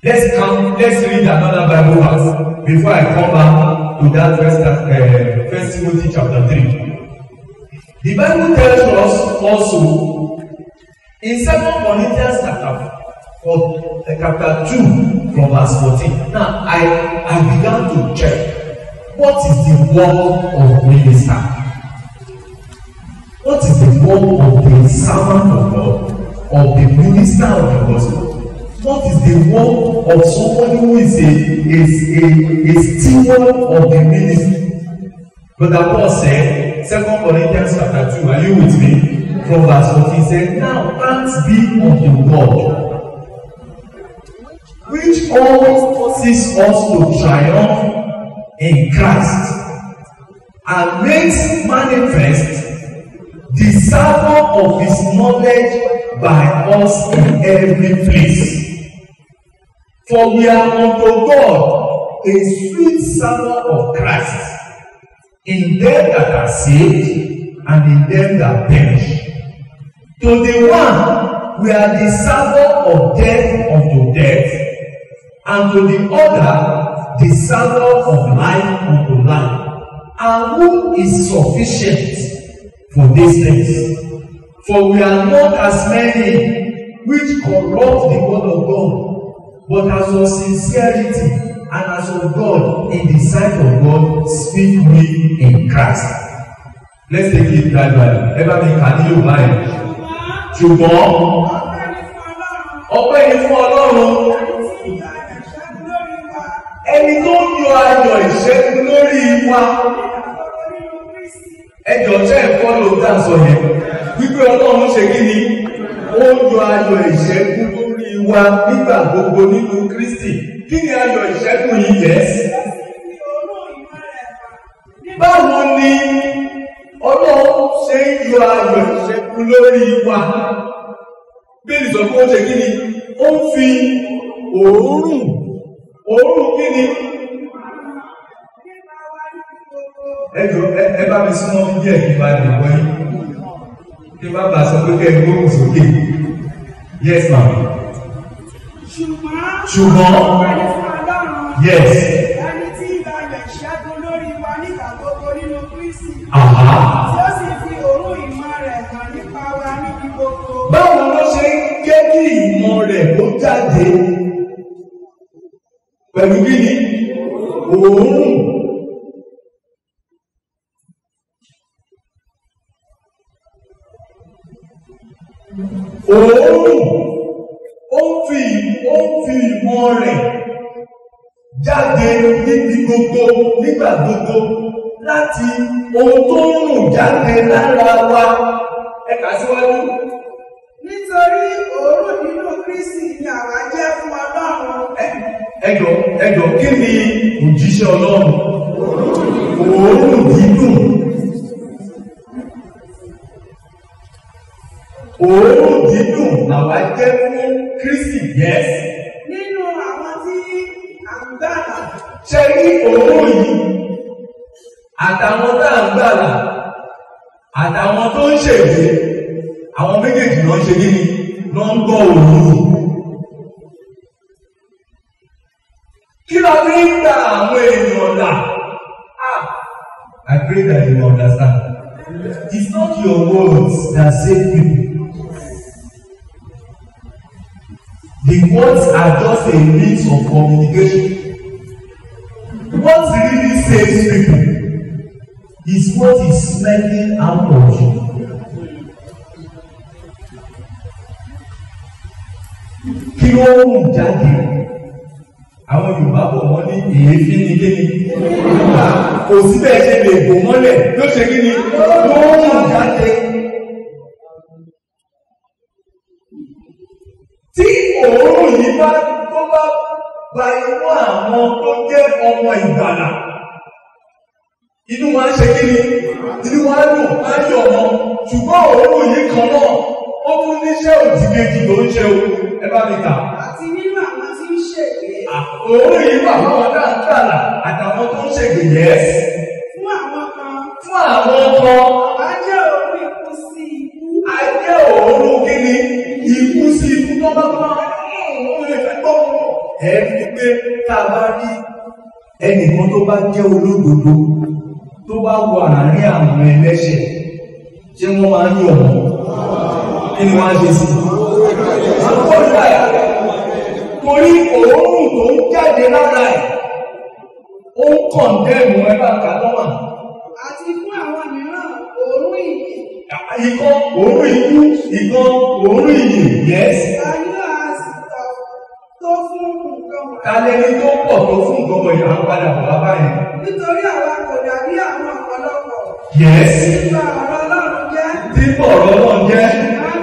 Let's come, let's read another Bible verse before I come back to that first, uh, first Timothy chapter 3. The Bible tells us also in 2 Corinthians chapter 4, uh, chapter 2 from verse 14. Now, I, I began to check what is the work of minister? What is the work of the servant of God, of the minister of the gospel? What is the work of somebody who is a is a a steward of the ministry? Brother Paul said, Second Corinthians chapter two, are you with me? From verse fourteen, he said, Now thanks be unto God, which always causes us to triumph in Christ, and makes manifest the savour of his knowledge by us in every place. For we are unto God a sweet savour of Christ in them that are saved and in them that perish. To the one, we are the servant of death unto death, and to the other, the servant of life unto life. And who is sufficient for these things? For we are not as many which corrupt the word of God, but as of sincerity and as of God the sight of God speak we in Christ. Let's take it gradually. Ẹ bá mi kà ní Yorùbá yẹn. Ṣùgbọ́n ọpẹ́ ni fún ọlọ́run ẹni tó ń yọ ayọ̀ ìṣẹ́gun lórí wa. Ẹjọ́ tẹ́ ẹ̀kọ́ ló dá sọ yẹn. Wípé Ọlọ́run ṣe kí ni? Ó yọ ayọ̀ ìṣẹ́gun lórí wa nígbà gbogbo nínú Kristi. Kí ni ayọ̀ ìṣẹ́gun yìí hàn nígbà Báwo ni Ọlọ́run ṣe ń yọ ayọ̀ ìṣẹ́gun lórí wa? Bíbélì sọ pé ó ṣe kí ni? Ó ń fi òórùn òórùn kí ni? Ẹjọ́ ẹ bá mi súnmọ́ díẹ̀ kí n bá lè wọ́ yín. Kí n bá bàa sọ pé kẹ́ ẹ gbóhùn sókè. Yes ma'am. ṣùgbọ́n yes. ẹni tí ìyá ìṣẹ́gun lórí wa nígbà gbogbo nínú Kristi. Tí ó sì fi òórùn ìmọ̀ rẹ̀ hàn nípa wa níbi gbogbo. Báwo ló ṣe ń jẹ́ kí ìmọ̀ rẹ̀ kó jáde? Pẹ̀lú kí ni? Òórùn. Òórùn. Ó fi ó fi ìmọ̀ rẹ̀ jáde níbi gbogbo nígbà gbogbo láti ohun tó ń rùn jáde lára wa. Ẹ kà síwájú. nítorí òórùn nínú Kristi ni àwa jẹ́ fún ọlọ́run. Ẹjọ ẹjọ kí ni òjíṣẹ́ Ọlọ́run? Òórùn dídùn. Òórùn dídùn làwa jẹ́ fún Kristi yes. Nínú àwọn tí à ń gbàlà ṣe rí òórùn yìí? Àtàwọn tá à ń gbàlà àtàwọn tó ń ṣègbè àwọn méjèèjì náà ṣe kí ni? Ló ń gbọ́ òórùn kí fi ń gba àwọn èèyàn là ah I pray that you understand. It's not your words that save people the words are just a means of communication. What really saves people is what is smelling out of you. kí ń rùn jáde àwọn yorùbá bọ̀ wọ́n ní èéfín ní kíni kò sí bẹ́ẹ̀ ṣe lè bò mọ́lẹ̀. Ló ṣe kíni ló ń rùn jáde. tí òórùn yìí bá tó bá gba inú àwọn tó jẹ́ ọmọ ìgbàlà inú wa ṣe kíni inú wa dùn á yọ̀ wọ́n ṣùgbọ́n òórùn yìí kan náà ó tún níṣẹ́ òdìkejì tó ń ṣe o. Ẹ bá mi kà. àti nínú àwọn tí ń ṣègbè òun yìí wà fáwọn náà ń gbàlà àtàwọn tó ń ṣègbè yẹs fún àwọn kan. Fún àwọn ọkọ. Àwa jẹ́ òórùn ikú sí ikú. Ajé òórùn kíni ikú sí ikú tó bá bá òun lè fẹ́ gbọ́. Ẹ fi pé tá a bá rí ẹnìkan tó bá jẹ́ olódodo tó bá wọ àárín àwọn ẹlẹ́ṣẹ̀ ṣé wọ́n máa ń yọ̀ wọ́n? Kí ni wọ́n á ṣe sí? I. àwọn ọ̀dà torí òórùn tó ń jáde lára ẹ̀ ó ń kọ̀ǹdẹ́ẹ̀mù ẹ bá kà lọ́wọ́. Àti fún àwọn mìíràn òórùn ìyè. Ìkan òórùn ikú ìkan òórùn ìyè yẹ́s ta ni a sì tọ̀ tó fún nǹkan wọ̀nyí. kálẹ́ni tó pọ̀ tó fún nǹkan wọ̀nyí? À ń padà bọ̀ wá báyìí. Nítorí àwa kò dàbí àwọn ọ̀pọ̀lọpọ̀. Yẹ́s nípa ọ̀rọ̀ Ọlọ́run jẹ́. Tí ọ̀rọ̀ náà jẹ́.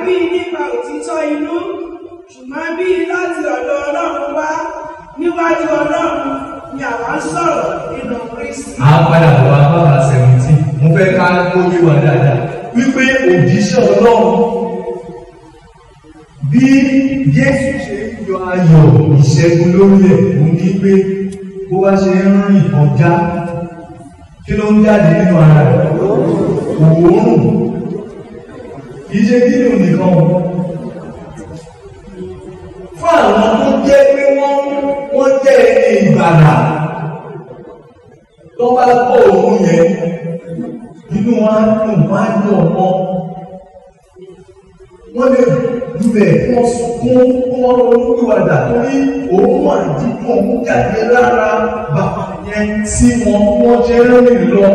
Bí nípa òtítọ́ inú ṣùgbọ́n bí láti ọ̀dọ̀ Ọlọ́run wá níwájú Ọlọ́run ni àwa ń sọ̀rọ̀ nínú Kristi. ń padà bọ̀ wá bàbá seventeen. Mo fẹ́ ká kó yé wa dáadáa. Wípé òjíṣẹ́ ọlọ́run bí Jésù ṣe ń yọ ayọ̀ ìṣẹ́gun lórí ẹ̀ ó ní pé bó bá ṣe ń rìn kọjá kí ló ń jáde nínú ara rẹ̀? Òórùn. Kì í ṣe nìkan àwọn tó jẹ́ pé wọ́n wọ́n jẹ́ ẹni ìgbàlà tó bá gbọ́ òun yẹn inú á dùn wọn á dùn ọmọ. Wọ́n lè dúbẹ̀ kí wọ́n sunkún kí wọ́n ronúpìwàdà torí òun àdínkù òun jáde lára bàbá yẹn sí wọn wọ́n ṣe rìn lọ.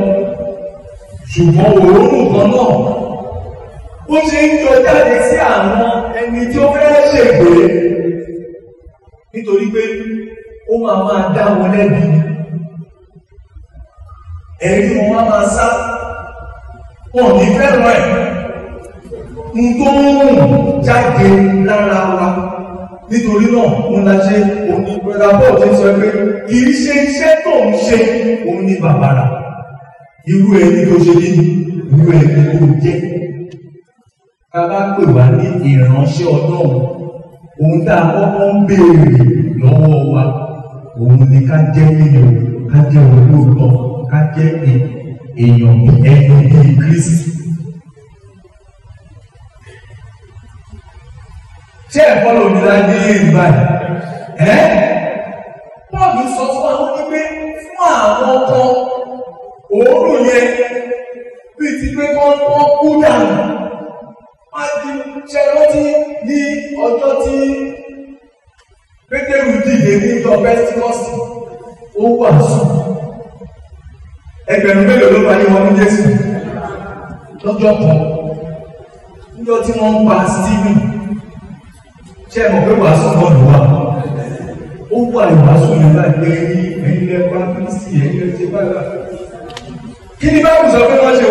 Ṣùgbọ́n òórùn kan náà ó ṣe ń yọ jáde sí àwọn ẹni tí ó fẹ́ ṣègbè nítorí pé ó máa máa dá wọn lẹ́bi. Ẹ̀rí wọn máa máa sá. Wọn ní fẹ́ràn ẹ̀. N tó ń rùn jáde lára wa. Nítorí náà òun la ṣe òní brother paul ti sọ pé kì í ṣe iṣẹ́ tó ń ṣe òun ní bàbàrà irú ẹni tó ṣe ní irú ẹni tó jẹ́. Ká bá pè wá ní ìránṣẹ́ ọlọ́run òun tá a kọ́kọ́ ń béèrè lọ́wọ́ wa òun ni ká jẹ́ èèyàn ká jẹ́ olóòótọ́ ká jẹ́ èèyàn ẹni bíi kristi. ṣé ẹ̀kọ́ lòdì láti ìgbà ẹ̀? Pọ́ọ̀lù sọ fún àwọn wípé fún àwọn ọkọ òórùn yẹn bíi ti pé kọ́ kú dànù máa di ṣe rántí ní ọjọ́ tí pétérù dìde ní ìjọ pẹ́stíkọ́sì ó wà sùn. Ẹgbẹ̀rún mélòó ló ní wọn ní jésù? Lọ́jọ́ kan. Níjọ́ tí wọ́n ń pa stephen ṣe mọ̀ pé wàásù ló wà? Ó wà ìwàásù yẹn láìpẹ́ ní ẹ̀yìn lẹ́pàá kristi ẹ̀yìn lẹ́pàá báyìí. Kí ni báwo sọ pé wọ́n ṣe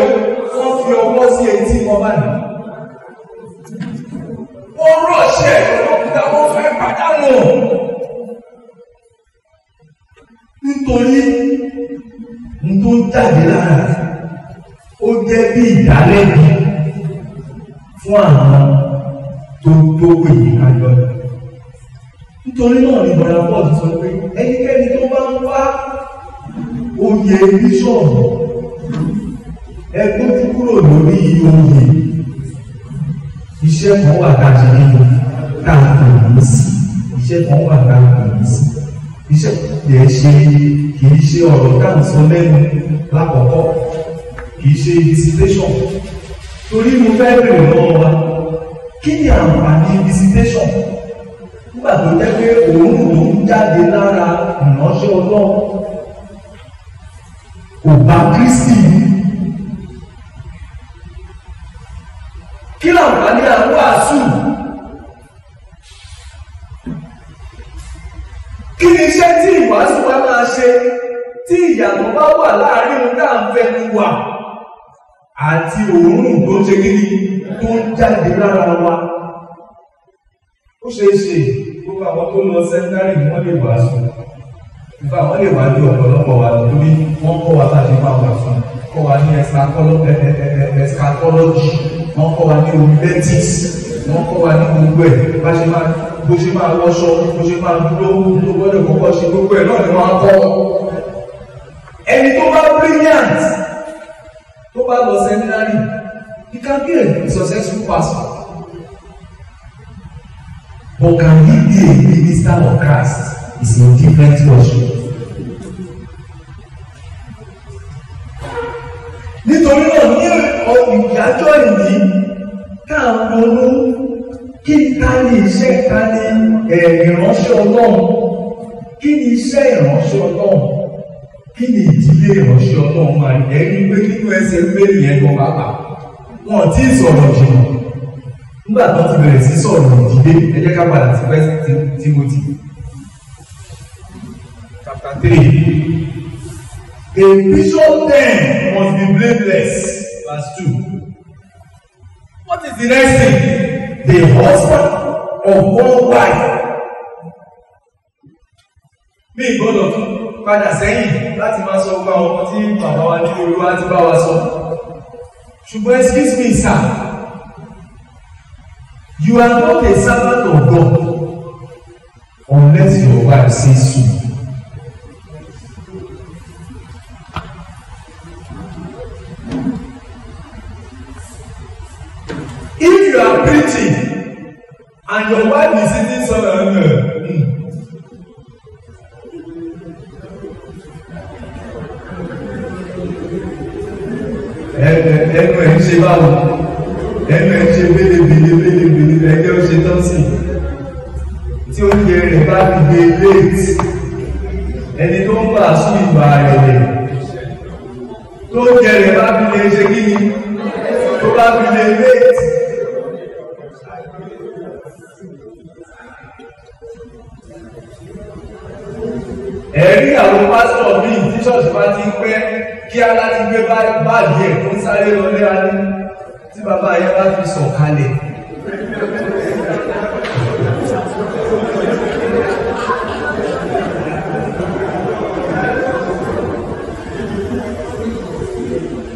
wọ́n fi ọwọ́ sí etí wọn báyìí wọ́n rọ̀ṣẹ̀ lọ́kùnrin àwọn fẹ́ pàdánù. Nítorí tó ń jáde lára ó jẹ́ bí ìdálẹ́bi fún àwọn tó tó pè ní kájọ nítorí náà ni bọ̀dà paul sọ pé ẹnikẹ́ni tó bá ń wá oyè bíṣọ̀bù ẹgbẹ́ tó kúrò lórí oyè iṣẹ́ kan wà káàkiri nínú káàkiri yìí sí. Iṣẹ́ kan wà káàkiri yìí sí. Iṣẹ́ yẹn ṣe kì í ṣe ọ̀rọ̀ káàsọ lẹ́nu. Lákọ̀ọ́kọ́ kì í ṣe visitation. Torí mo fẹ́ bèrè lọ́wọ́ wa kí ni àǹfààní visitation? Nígbà tó jẹ́ pé òun ló ń jáde lára ìránṣẹ́ ọlọ́run. Kò bá kristi kí làǹfààní àwọn àṣù kí ni iṣẹ́ tí ìwàásù wa máa ṣe tí ìyàtọ̀ bá wà láàárín ohun tá à ń fẹnu wà àti òórùn tó ṣe kí ni tó ń jáde lára wa? Ó ṣe é ṣe gbogbo àwọn tó lọ sẹ́ńdárì ni wọ́n lè wàásù. Nípa àwọn lè wájú ọ̀pọ̀lọpọ̀ wa nítorí wọ́n kọ́ wa láti máa wàásù kọ́ wa ní escatology wọ́n kọ́ wa ní homiletics. Wọ́n kọ́ wa ní gbogbo ẹ̀. Bá ṣe máa bó ṣe máa wọṣọ bó ṣe máa dúró tó gbọ́dọ̀ kọ́kọ́ ṣe gbogbo ẹ̀ náà ni wọ́n á kọ́. Ẹni tó bá brilliant tó bá lọ seminary he can be a successful pastor. But can he be a minister of Christ? Is a different question. Nítorí náà ní ìdájọ́ ìní káàwọn ronú kí ká ní iṣẹ́ ká ní ìránṣẹ́ ọlọ́run. Kí ni iṣẹ́ ìránṣẹ́ ọlọ́run? Kí ni ìdílé ìránṣẹ́ ọlọ́run? Máa ní ẹni pé nínú ẹsẹ̀ méjì yẹn gan bàbá wọn ò tí ì sọ̀rọ̀ jùlọ nígbà tó ti bẹ̀rẹ̀ sí sọ̀rọ̀ ìdílé ẹ jẹ́ ká padà sí first Timothy chapter three a bishop then must be blameless. Verse two. What is the next thing? The husband of one wife. Mi gbọ́dọ̀ padà sẹ́yìn láti máa sọ gbogbo àwọn ọmọ tí bàbá wa ní olúwa ti bá wa sọ. Excuse me sir. You are not a servant of God unless your wife say so. Preaching and your wife is sitting somewhere hmm, ẹnu ẹnu ẹ ń ṣe báwo? Ẹnu ẹ ń ṣe bélebèle bélebèle ẹjẹ ó ṣe tán sí. Tí oúnjẹ rẹ bá fi gbé léètì ẹni tó ń bà sún ìgbà rẹ rẹ tó oúnjẹ rẹ bá fi lè ṣe kí ni? Tó bá fi lè léètì. Ẹ̀rí àwọn pásítọ̀ bíi tí ṣọ́ọ̀ṣì bá ti pẹ́ kí á láti gbé báàgì ẹ̀ tó ń sáré lọlé alẹ́ tí bàbá yẹn bá fi sọ̀ kalẹ̀.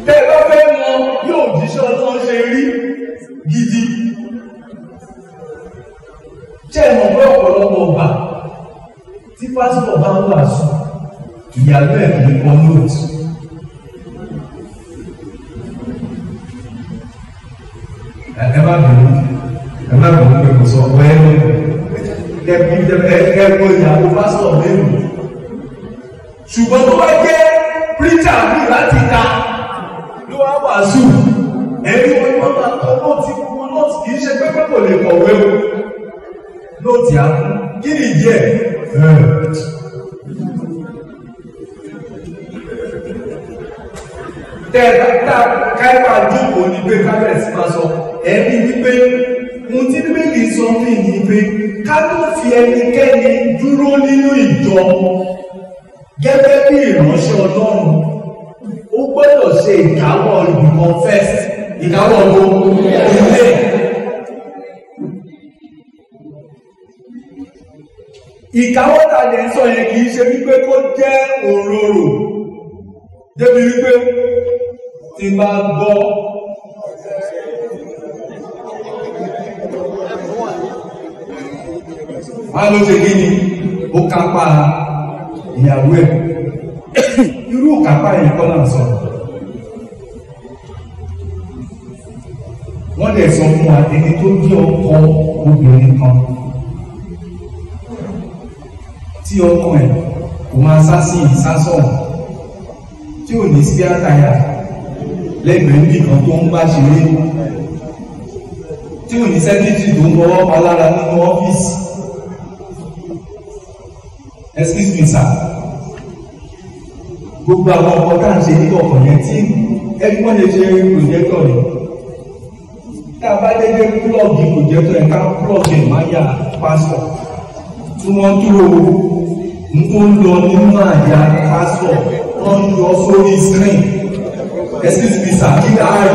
tẹ́ bá fẹ́ mọ yóò jíṣẹ́ ọlọ́run ṣe rí gidi. ṣé ẹ mọ̀ pé ọ̀pọ̀lọpọ̀ gbà tí pásítọ̀ bá ń wàásù ìyàwó ẹ̀ kì í kọ nóòtù. ẹ má bẹ̀rù ẹ má bẹ̀rù pé kò sọ ọ̀pọ̀ ẹnu ẹgbẹ́ ìyàwó pásítọ̀ lẹ́nu. ṣùgbọ́n tó bá jẹ́ píríjà mi láti ta ló wá wàásù ẹni wọn wọn máa kọ nóòtì gbogbo nóòtì kì í ṣe pé pé kò lè kọ̀wé o nóòtì àkú kí ni ìdí ẹ̀? Tẹ́ẹ̀dá káípa jókòó ní pé kábẹ̀sì máa sọ ẹni wípé ohun tí bíbélì sọ mí ní pé ká tó fi ẹnikẹ́ni dúró nínú ìjọ gẹ́gẹ́ bí ìránṣẹ́ ọlọ́run ó gbọ́dọ̀ ṣe ìkáwọ́ ìbùkún first ìkáwọ́ gbogbo ilé. Ìkáwọ́ tà lè sọ yẹn kì í ṣe wípé kó jẹ́ òróró. Débi wípé tí bá gbọ́ wá ló ṣe kí ni? Ó kápá ìyàwó ẹ̀. Irú kápá yẹn kọ́ náà sọ. Wọ́n dẹ̀ sọ fún wa ẹni tó jẹ́ ọkọ obìnrin kan tí ọkọ ẹ̀ kò máa sá sí ìsásọ̀ tí ò ní sí àtàyà lẹ́gbẹ̀ẹ́ nìkan tó ń bá ṣeré tí ò ní sẹ́kítì tó ń bọ́wọ́ pa lára nínú ọ́fíìsì. Excuse me sir. Gbogbo àwọn ọkọ tá à ń ṣe ní ọkọ̀ yẹn tí ẹgbọ́n lè ṣe projector yẹn tá a bá dédé plọ́ọ̀gì projector yẹn ká ẹ̀ máa yà pásọ̀ tí wọ́n dúró ń tó ń lọ nínú àyà pásọ̀ wọ́n ń lọ sórí screen excuse me sir kí ni ààyè.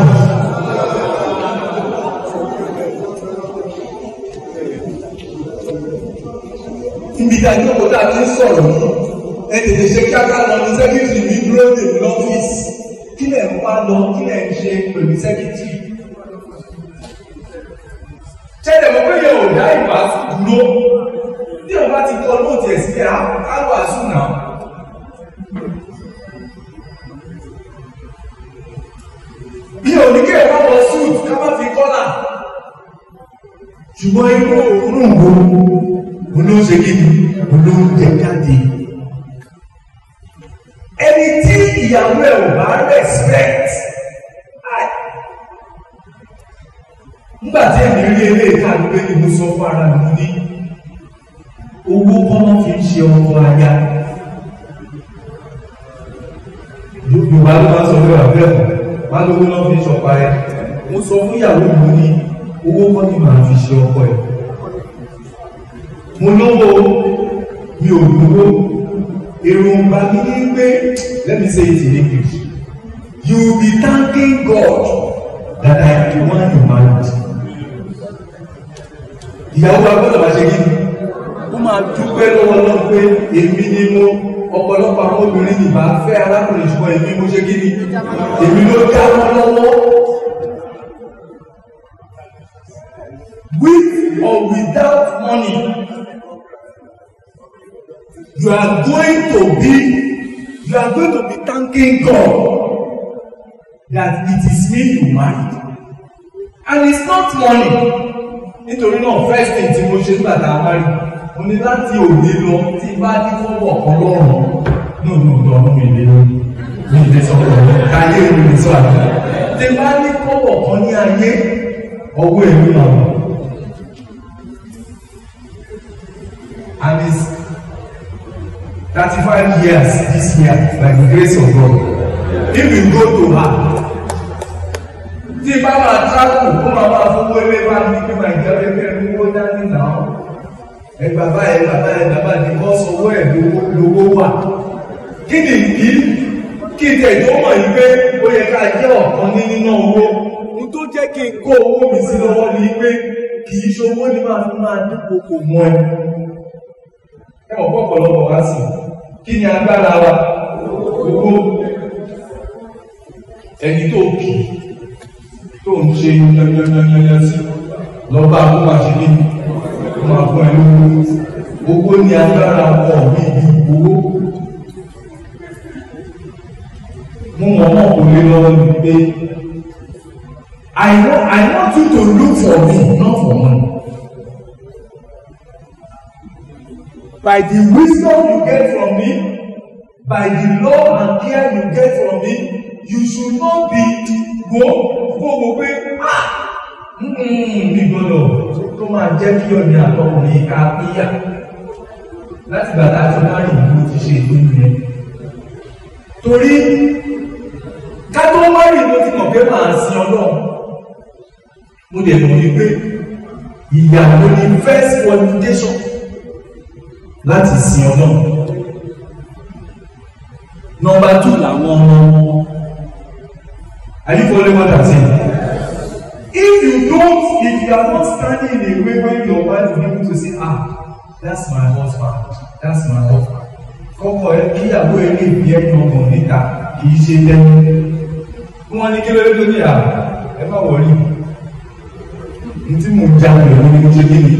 níbi tí a ní ọkọ̀ tá a ti ń sọ̀rọ̀ ẹ tètè ṣe kíákà lọ ní sẹ́kítì mi dúró dè mí lọ́fíìsì kí lẹ̀ ń wá lọ kí lẹ̀ ń ṣe pẹ̀lú sẹ́kítì. ṣẹ́dẹ̀ mọ̀ pé yóò dá ìwà dúró tí o bá ti kọ́ lóòtì ẹ̀ sílẹ̀ á wà sùn náà. bí oníkẹ́ ẹ̀ bá wọ suit ká má fi kọ́là. Ṣùgbọ́n inú òórùn wo olóńṣe kí ẹni tí ìyàwó ẹ̀ ò bá respect nígbà tí èmi rí eléyìí ká ló pé sọ fún ara mi owó kọ́nà fi ń ṣe ọkọ aya. Yorùbá ló máa sọ wà bẹ́ẹ̀. Má lówó náà fi ṣọ̀pá ẹ. Mo sọ fún ìyàwó mi ní owó kọ́ ni màá fi ṣe ọkọ ẹ̀? Mo lówó mi ò lówó. Èròǹgbà mi ní pé let me say it in English. You will be thanking God that I am the one you married. Ìyàwó agbọ́dọ̀ máa ṣe kí ni ó máa dúpẹ́ lọ́wọ́ lọ́wọ́ pé èmi ni mo ọ̀pọ̀lọpọ̀ àwọn obìnrin ní bá fẹ́ arákùnrin ṣùgbọ́n èmi mo ṣe kí ni? Èmi ló dá wọn lọ́wọ́. With or without money you are going to be you are going to be thanking God that it is me you married. And it's not money. Nítorí náà first thing tí mo ṣe nígbà tá a rí mo ní láti òní lọ tí bá ní kọ́bọ̀ kan lọ́rùn. Náà ní ọ̀dọ́ ọdún mi lé ní ilé sọ́kọ̀ káyé mi ní sọ àná. Tí bá ní kọ́bọ̀ kan ní ayé ọwọ́ náà wà. and it's thirty-five years this year by the grace of God. If you go to her tí bá máa travel kó máa máa fowó ilé bá mi kí máa jẹ́ pé kí owó dání náà ẹ bàbá ẹ bàbá ẹ bàbá ní kọ́ sọwọ́ ẹ lówó wà. Kí ni ìdí? Kí tẹ̀ tó mọ̀ yìí pé ó yẹ ká jẹ́ ọ̀kan ní nínú owó? N tó jẹ́ kí n kó owó mi sí lọ́wọ́ ni pé kì í ṣe owó ni máa fi máa dúnkokò mọ́ ẹ. Ẹ mọ̀ pọ̀pọ̀lọpọ̀ wá sí kí ni agbára wa? Owó. Ẹni tó kì í tó ń ṣe yányányányányá sí lọ́ba kí kó máa fún ẹ lówó owó ní agbára ọkọ mi bí owó mo mọ̀ mọ̀ kò lè lọ́wọ́ ní pé I want I want you to look for me not for money. By the wisdom you get from me, by the love and care you get from me, you should not be wo gbogbo pé ah mi gbọ́dọ̀ tó máa jẹ́ kí ọ̀nà àtọkùnrin ká pínyà láti gbàdá máa rìn bó ti ṣe ìlú yẹn torí ká tó máa rìn bó ti mọ̀ pé máa sin ọlọ́run mo lè mọ̀ ní pé ìyàwó ni first qualification láti sin ọlọ́run nọ́mbà two làwọn ọmọ wọn. Are you following what I'm saying? If you don't, if you are not standing in a way where your wife be able to say, ah, that's my husband, that's my husband. Kọ́kọ́ ẹ kíyàwó ẹ lè fi ẹnu ọgbọ̀n níta kì í ṣe tẹ́lẹ̀. Wọn ní kí lóore tó ní à ẹ bá wọlé. Ní tí mo já lè ní ṣe kí ni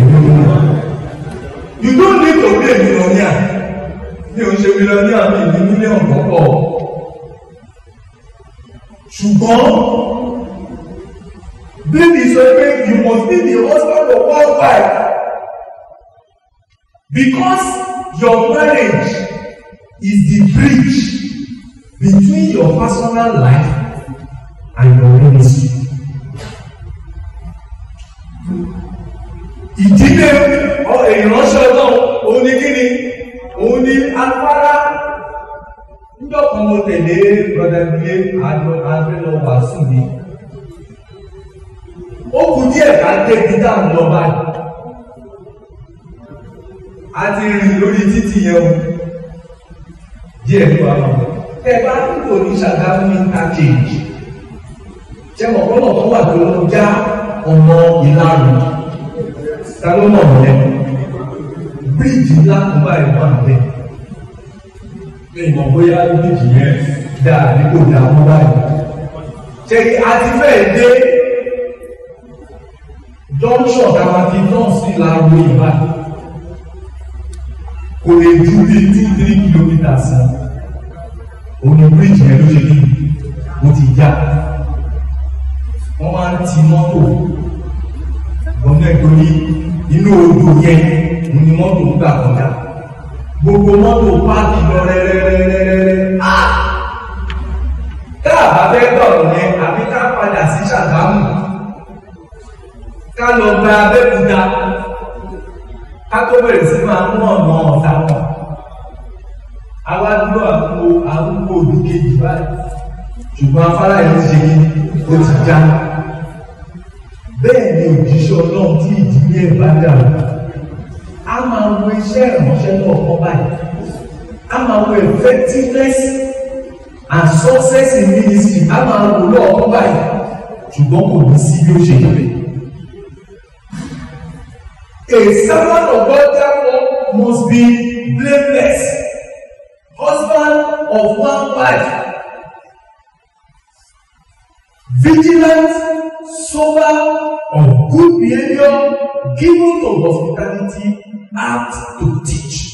èmi ló wà. You don't need to be a millionaire. Mi ò ṣe millionaire mi ní mílíọ̀nù kọ́kọ́ ṣùgbọ́n sọ pé you must be the husband of one wife because your marriage is the bridge between your personal life and your ministry. ìdílé ìránṣẹ́ ọlọ́run òun ni kíni òun ni afárá níjọ́ kan mo tẹ̀lé brọ́dẹ̀bílé àjọ àjọyọ̀ wàásù. Ó kù díẹ̀ ká débi dáhùn lọ báyìí. a ti rìn lórí títì yẹn o díẹ̀ tó a lọ. ẹ bá kúrò ní Ṣàgámù interchange. jẹ́ mọ̀kọ́nà tó wà tó lọ já ọmọ ìlànà. ta ló mọ̀ lẹ́nu? bíríìjì ńlá kan báyìí wà bẹ́ẹ̀ ní ìmọ̀ bóyá méjì yẹn dáa ní kò dáa mọ́ báyìí. Ṣèkí a ti fẹ́ dé junction táwa ti náà sí láàrú ìbá. Kò lè ju bí two three kilometres. Òní bíríjì yẹn ló ṣe kí o ti já. Wọ́n máa ń ti mọ́tò. Gbọ́dọ̀ ìtòrí inú odò yẹn ni mọ́tò ń gbà kọjá gbogbo mọ́tò páàkì lọ rẹ́rẹ́rẹ́rẹ́rẹ́ tá a bá fẹ́ gbọ̀rọ̀ yẹn àbí ká padà sí Ṣàgámù ká lọ gba Abẹ́òkúta. Ká tó bẹ̀rẹ̀ sí máa mú ọ̀nà ọ̀tá wọn àwa dúró àgbo àgbo òdìkejì báyìí. Ṣùgbọ́n afárá yìí ṣe ó ti já. Bẹ́ẹ̀ ni òjíṣẹ́ ọlọ́run tí ìdílé ẹ̀ bá dà. A máa wo iṣẹ́ ìránṣẹ́ náà kọ́ báyìí. A máa wo effectiveness and success in ministry. A máa wò lọ́ọ̀kọ́ báyìí. Ṣùgbọ́n kò ní sí bí ó ṣe yẹ. A servant of God therefore must be blameless. Husband of one wife. Vigilant sober of good behaviour given to hospitality apt to teach.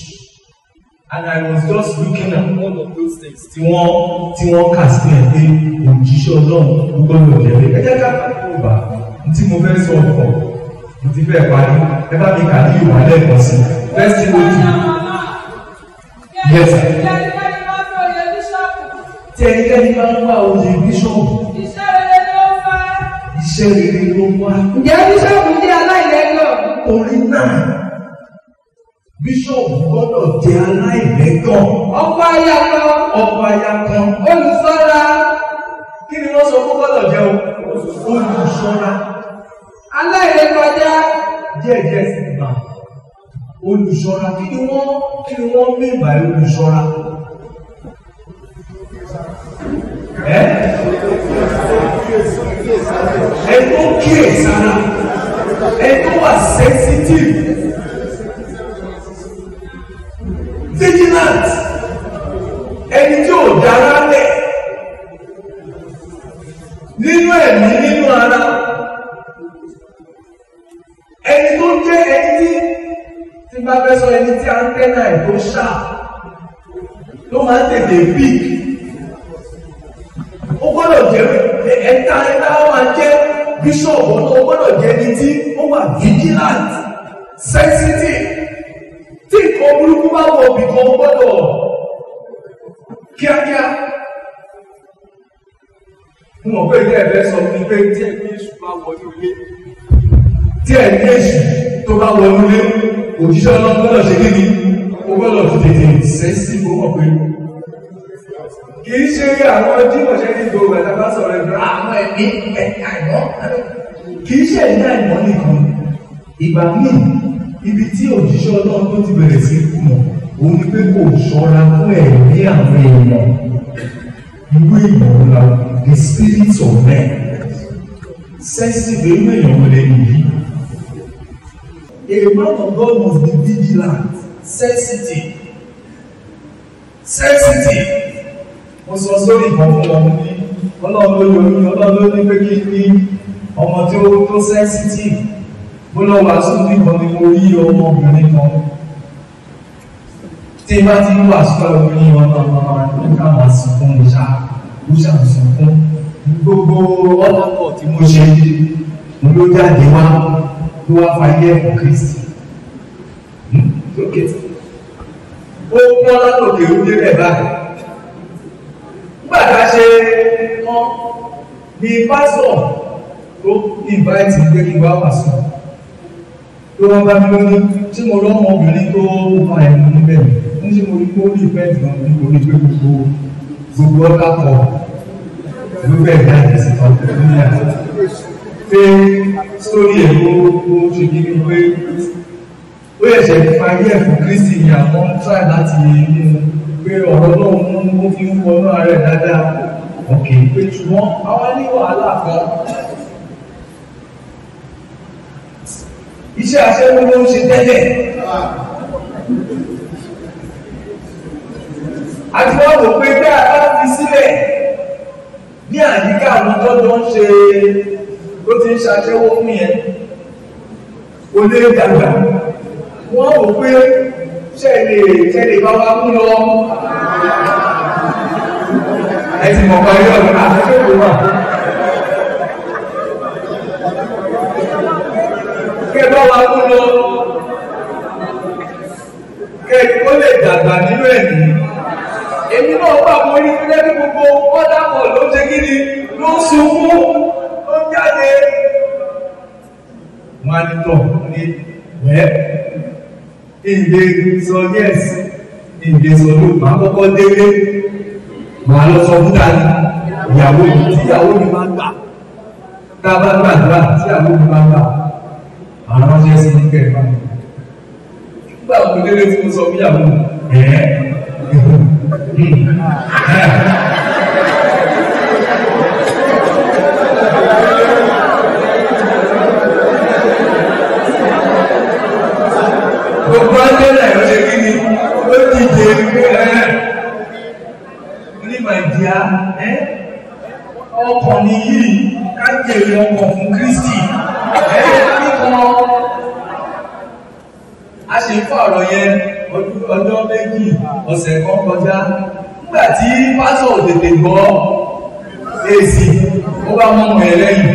and I was just looking at all of those things tí wọ́n tí wọ́n kà sí ẹ̀ pé òjíṣẹ́ ọlọ́run gbọ́dọ̀ jẹ́ ẹ jẹ́ ká kó bá. Sọ ọ̀pọ̀ mo ti fẹ́ parí. Ẹ bá mi kà ní ìwà lẹ́ẹ̀kan sí. First timothy yes sir. Tí ẹnikẹ́ni bá ń wá oyè bíṣọ̀pù iṣẹ́ rere ló wá. Ǹjẹ́ bíṣọ̀bù jẹ́ aláìlẹ́gàn? torí náà bíṣọ̀pù gbọ́dọ̀ jẹ́ aláìlẹ́gàn Ọkọ ayakọ, ọkọ aya kan. Olùṣọ́ra, kí ni wọ́n sọ fún gbọ́dọ̀ jẹ́ o? Olùṣọ́ra aláìrékọjá, díẹ̀ díẹ̀ sí i máa olùṣọ́ra kí ni wọ́n kí ni wọ́n mí ìgbà olùṣọ́ra? Ẹ? Ẹ tó kíyè tètè big. Ó gbọ́dọ̀ jẹ́ ẹ̀ta ẹ̀ta máa jẹ́ bíṣọ̀bù ó gbọ́dọ̀ jẹ́ ẹni tí ó wà vigilant sensitive. Tí nǹkan burúkú bá wọ ibì kan ó gbọ́dọ̀ kíákíá. Mo mọ̀ pé ilé ẹ̀fẹ́ sọ fún mi pé tí ẹ̀mí èṣù bá wọlé ilé tí ẹ̀mí èṣù tó bá wọlé ilé òjíṣẹ́ ọlọ́run gbọ́dọ̀ ṣe kí ni? Ó gbọ́dọ̀ tètè sẹ́sì mọ̀ pé kì í ṣe àwọn jímọ̀ṣẹ́ ní gbogbo ẹ̀ta bá sọ̀rọ̀ ẹ̀dọ́ àwọn ẹ̀mí àìmọ́. Kì í ṣe ẹ̀mí àìmọ́ nìkan. Ìgbà míì ibi tí òjíṣẹ́ ọlọ́run tó ti bẹ̀rẹ̀ sí kùnà òun ni pé kò ṣọ́ra fún ẹ̀mí àwọn èèyàn. Irú èèyàn la the spirit of men. Sensitive irú èèyàn wọlé nìyí a man of God must be vigilant. Sensitive. Sensitive mo sọ sórí ìkan fún ọmọ ní ọlọ́run ló yọ ní pé kí ní ọmọ tí ó tó sensitive. Mo lọ wàásù nìkan ni mo rí ọmọbìnrin kan. Tí bá ti ń wàásù pẹ̀lú ní ọ̀nà ọ̀nà nígbà máa sunkún ní ṣá ó ṣàǹsunkún gbogbo ọlọ́pọ̀ tí mo ṣe mo ló jáde wá ló wá fayé ẹ̀kọ́ kristi. Tí ó pọ́n látòkè ó dé bẹ̀ báyìí a ṣe tán ní pásọ̀ tó invite pé kí wá wàásù tó wọ́n bá mi lóní tí mo rọ́ ọmọbìnrin tó fa ẹ̀mú níbẹ̀? Ní tí mo rí kó rí ìfẹ́ ìgbọ̀n nítorí pé gbogbo gbogbo ọ̀dà pọ̀. Ló bẹ̀ jáde sí kan ní àná. Pé sórí ló ló ṣe kí ni pé ó yẹ ṣe parí ẹ̀ fún Kristi ní àwọn try láti mú pé ọ̀rọ̀ náà mú fi ń wọnú ara ẹ̀ dáadáa. Òkè pé ṣùgbọ́n àwa ní wàhálà kan. Iṣẹ́ aṣẹ́wó ló ń ṣe tẹ́lẹ̀. àti wọ́n wò pé bí a bá fi sílẹ̀ ní àyíká àwọn tọ́jọ́ ń ṣe ló ti ń ṣaṣẹ́wó fún yẹn kò dàgbà. Wọ́n wò pé ṣẹlẹ̀ ṣẹlẹ̀ bá wá mú lọ. Ẹ ti mọ̀ parí ọ̀nà àṣẹ́wó wà. kẹ bá wa mú lọ. Kẹ ó lè dàgbà nínú ẹ̀mí. Èmi náà wà mọ ní ilé ní gbogbo. Ọ̀dà pọ̀ ló ṣe kí ni? Ló sunkún. Ló ń jáde. wọ́n á ní tọ̀ ní wẹ́ ìdè sọ yes ìdè sọ ló máa kọ́kọ́ délé. Màá lọ sọ fún dání ìyàwó mi tí ìyàwó mi máa gbà. Tá a bá gbàdúrà tí ìyàwó mi máa gbà àwọn ọmọdé sí ní kẹfà nígbà tó délé tí mo sọ fún ìyàwó ẹ? Gbogbo ajẹ́lẹ̀ ẹ̀rọ ṣe kí ni ó ti dé ẹ ní màìdíá ẹ ọkàn ni yìí jèrè ọkàn fún Kristi a ṣe fún ọ̀rọ̀ yẹn ọjọ́ méjì ọ̀sẹ̀ kan kọjá. Nígbà tí pásọ̀ tètè gbọ́ èsì ó bá mọ́ ọmọ ẹ̀ lẹ́yìn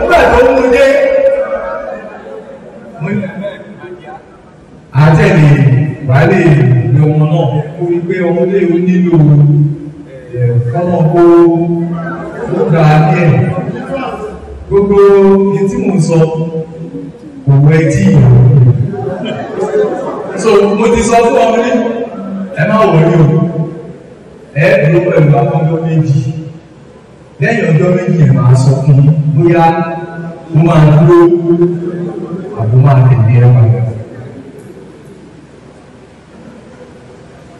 nígbà tó mú dé àtẹ̀lé baálé ìlú ọmọ náà ó rí pé ọmọdé ó nílò ọmọ kó ó gba ní ẹ̀. Gbogbo ní tí mò ń sọ kò wẹ tí so mo ti sọ fún ọmọdé ẹ má wọlé o. Ẹ dúró pẹ̀lú akọ́jọ́ méjì. Lẹ́yìn ọjọ́ méjì ẹ̀ máa sọ fún bóyá ó máa dúró àbó máa tẹ̀lé ẹ̀ máa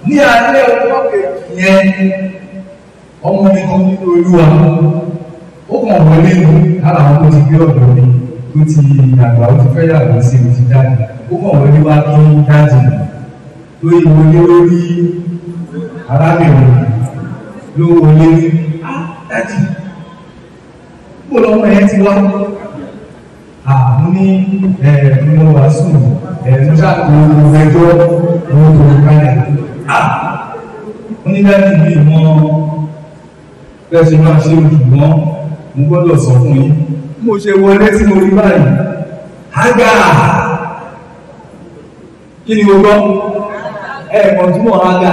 ní alẹ́ ọjọ́ kejì yẹn ọmọ mi kan nínú olúwa. Ó kàn wọlé ní lára àwọn tó ti gbé ọ̀dọ̀ mi tó ti àgbà ó ti fẹ́ yàgò sí ó ti jáde ó kàn wọlé wá kí jáde lórí wọlé lórí arábìnrin ló wọlé ní dájì kó lọ́mọ yẹn ti wá? Àmú ní ẹ̀ẹ́dínlọ́ wàásù. Ẹ̀ẹ́dínlọ́ ẹjọ́ owó tó ń kalẹ̀ wọ́n ní dájú bí wọ́n fẹ́ṣe máa ṣe ṣùgbọ́n mo gbọ́dọ̀ sọ fún yín. Mo ṣe wọlé tí mo rí báyìí. Ágà kí ni mo gbọ́? Ẹ̀ẹ̀kan túmọ̀ ágà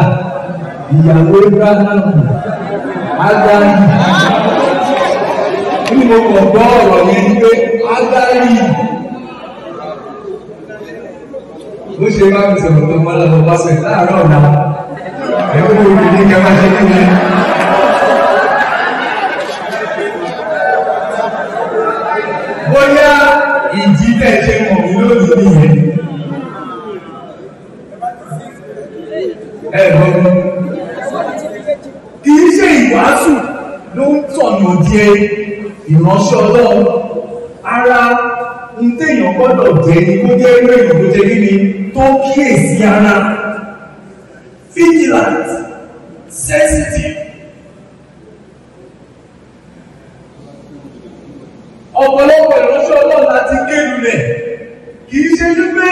ìyàwó ibrahim. Ágà kí ni mo kàn gbọ́ ọ̀rọ̀ yẹn ni pé ágà yìí ó ṣe bá mi sọ̀rọ̀ tó mọ́ lọ́wọ́ bá sẹ̀ láàárọ̀ ọ̀la ẹ̀kọ́ òbí ní kẹ́ máa ṣe kí ni. bóyá ìdí tẹ̀ ṣe mọ̀ mí lónìí nìyẹn. ẹ gbọ́ kì í ìwàásù ló ń tọ̀nà díẹ̀ ìránṣẹ́ ọlọ́run ara ń téèyàn gbọ́dọ̀ jẹ́ ní kó jẹ́ eré ìlú tó jẹ́ kíni tó kíyèsí ara. Vigilant sensitive. Ọ̀pọ̀lọpọ̀ ìránṣẹ́ ọlọ́run láti kéèlú rẹ̀ kì í ṣe wípé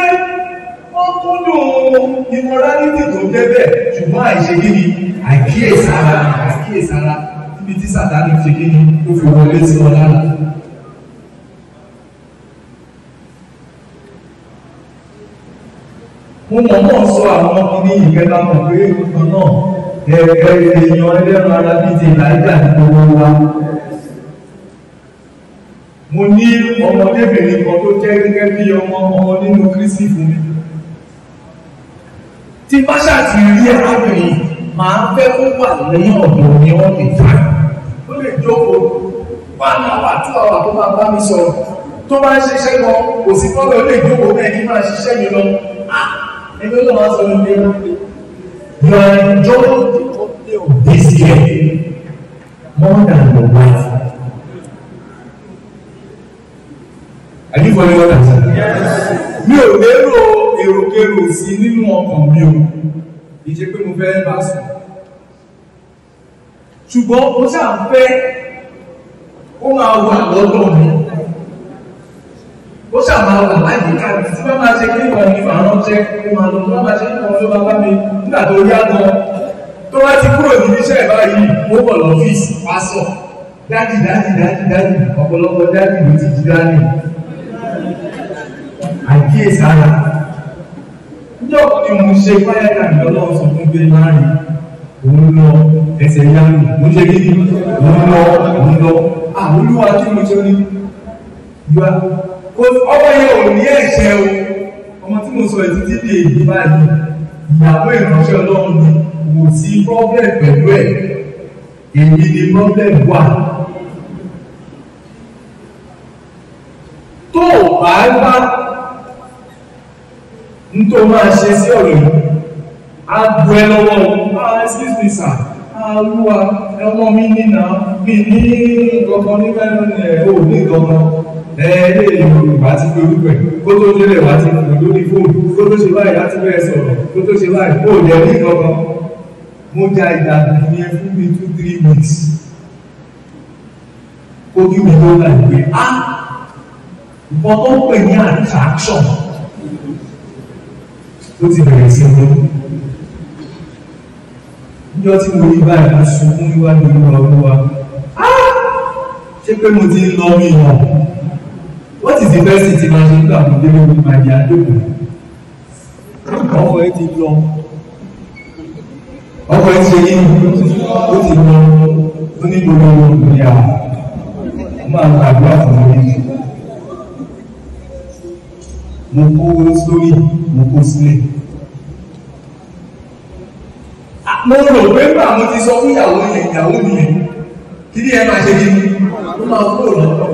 wọ́n kúndùn immorality tó débẹ̀ ṣùgbọ́n àìṣe kíni àìkíyèsára àìkíyèsára. Níbi tí sàtánì ṣe kíni ó fi wọlé sí wọn lára. Mo mọ̀ mọ̀ sọ àwọn ọkùnrin ìkẹta mọ̀ pé nǹkan náà ẹ̀ẹ̀ẹ̀ èèyàn ẹlẹ́ran ara bíi ti ìlàíjà ní gbogbo wa mo ní ọmọdébìnrin kan tó jẹ́ gẹ́gẹ́ bí ọmọ ọmọ nínú Kristi fún mi. Tí bá ṣàti rí arábìnrin máa ń fẹ́ kó wà lẹ́yìn ọ̀dọ̀ ní wọ́n lè fà ó lè jókòó wà náà tó àwà tó máa bá mi sọ̀rọ̀ tó bá ń ṣiṣẹ́ gan kò sí kọ́ lọ lè jókòó bẹ́ẹ̀ ní máa ṣiṣẹ́ mi lọ ẹgbẹ́ tó máa sọ ní pé you are enjoying the company of this year more than your wife. Following what I'm saying? Mi ò lérò èròkèrò sí nínú ọkàn mi o. Kì í ṣe pé mo fẹ́ bá sùn. Ṣùgbọ́n mo ṣáà fẹ́ ó máa wà lọ́dọ̀ mi. Ó ṣáà máa wà láyìíká mi. Tí bá máa ṣe kí nǹkan ní ìfàránṣẹ́, ó máa lọ. Tí bá máa ṣe kí nǹkan ló máa bá mi nígbà tó yá gan. Tó bá ti kúrò níbi iṣẹ́ báyìí, ó bọ̀ lọ́fíìsì, pásọ̀. Dájì dájì dájì dájì, ọ̀pọ̀lọpọ̀ dájì ló ti jí dání àkíyèsára níjọ́ ni mo ṣe fáyàkà ìlọ́lọ́ sọ fún pé láàárín òun lọ ẹsẹ̀ yánu mo ṣe kí ni òun lọ òun lọ àwọn olúwa tí mo ṣe ní yọ ọmọ yẹn ò ní ẹ̀ṣẹ̀ o. Ọmọ tí mo sọ ètí tí lè yí báyìí ìyàwó ìránṣẹ́ ọlọ́run ni. Kò sí problem pẹ̀lú ẹ̀. Èmi ni problem wà. Tó o bá bá nítorí máa ṣe sí ọ̀rọ̀ yìí á bu ẹ lọ́wọ́ ah excuse me sir. Olúwa ọmọ mi nínà. Mi ní kankan nígbà ní ẹ̀ ò ní kankan ẹ̀ lè yorùbá ti pé orúkọ ẹ̀. Kó tó délẹ̀ wá ti pè lórí fóònù. Kó tó ṣe báyìí láti bẹ́ẹ̀ sọ̀rọ̀. Kó tó ṣe báyìí kó dẹ̀ ní kankan. Mo ja ìdàgbà yẹn fún mi two three weeks. Ojú mi tó là gbé á nǹkan tó pè ní attraction. Ó ti bẹ̀rẹ̀ sí ní níjọ́ tí mo rí báyìí mo sunkún níwájú olúwa olúwa. Ṣé pé mo ti ń lọ mí hàn what is the best thing ti máa ṣe nígbà mo délé orí máa di àdókò ọkọ ẹ ti lọ. Ọkọ ẹ ti ṣe yín ó ti lọ. Ó ní gbogbo ìrìn àwọn máa ń gbàdúrà fún mi mo kó sórí mo kó sílẹ̀. Mo rò pé bá mo ti sọ fún ìyàwó yẹn ìyàwó mi yẹn kí ni ẹ máa ṣe kí ni? Ó máa kúrò lọ́tọ̀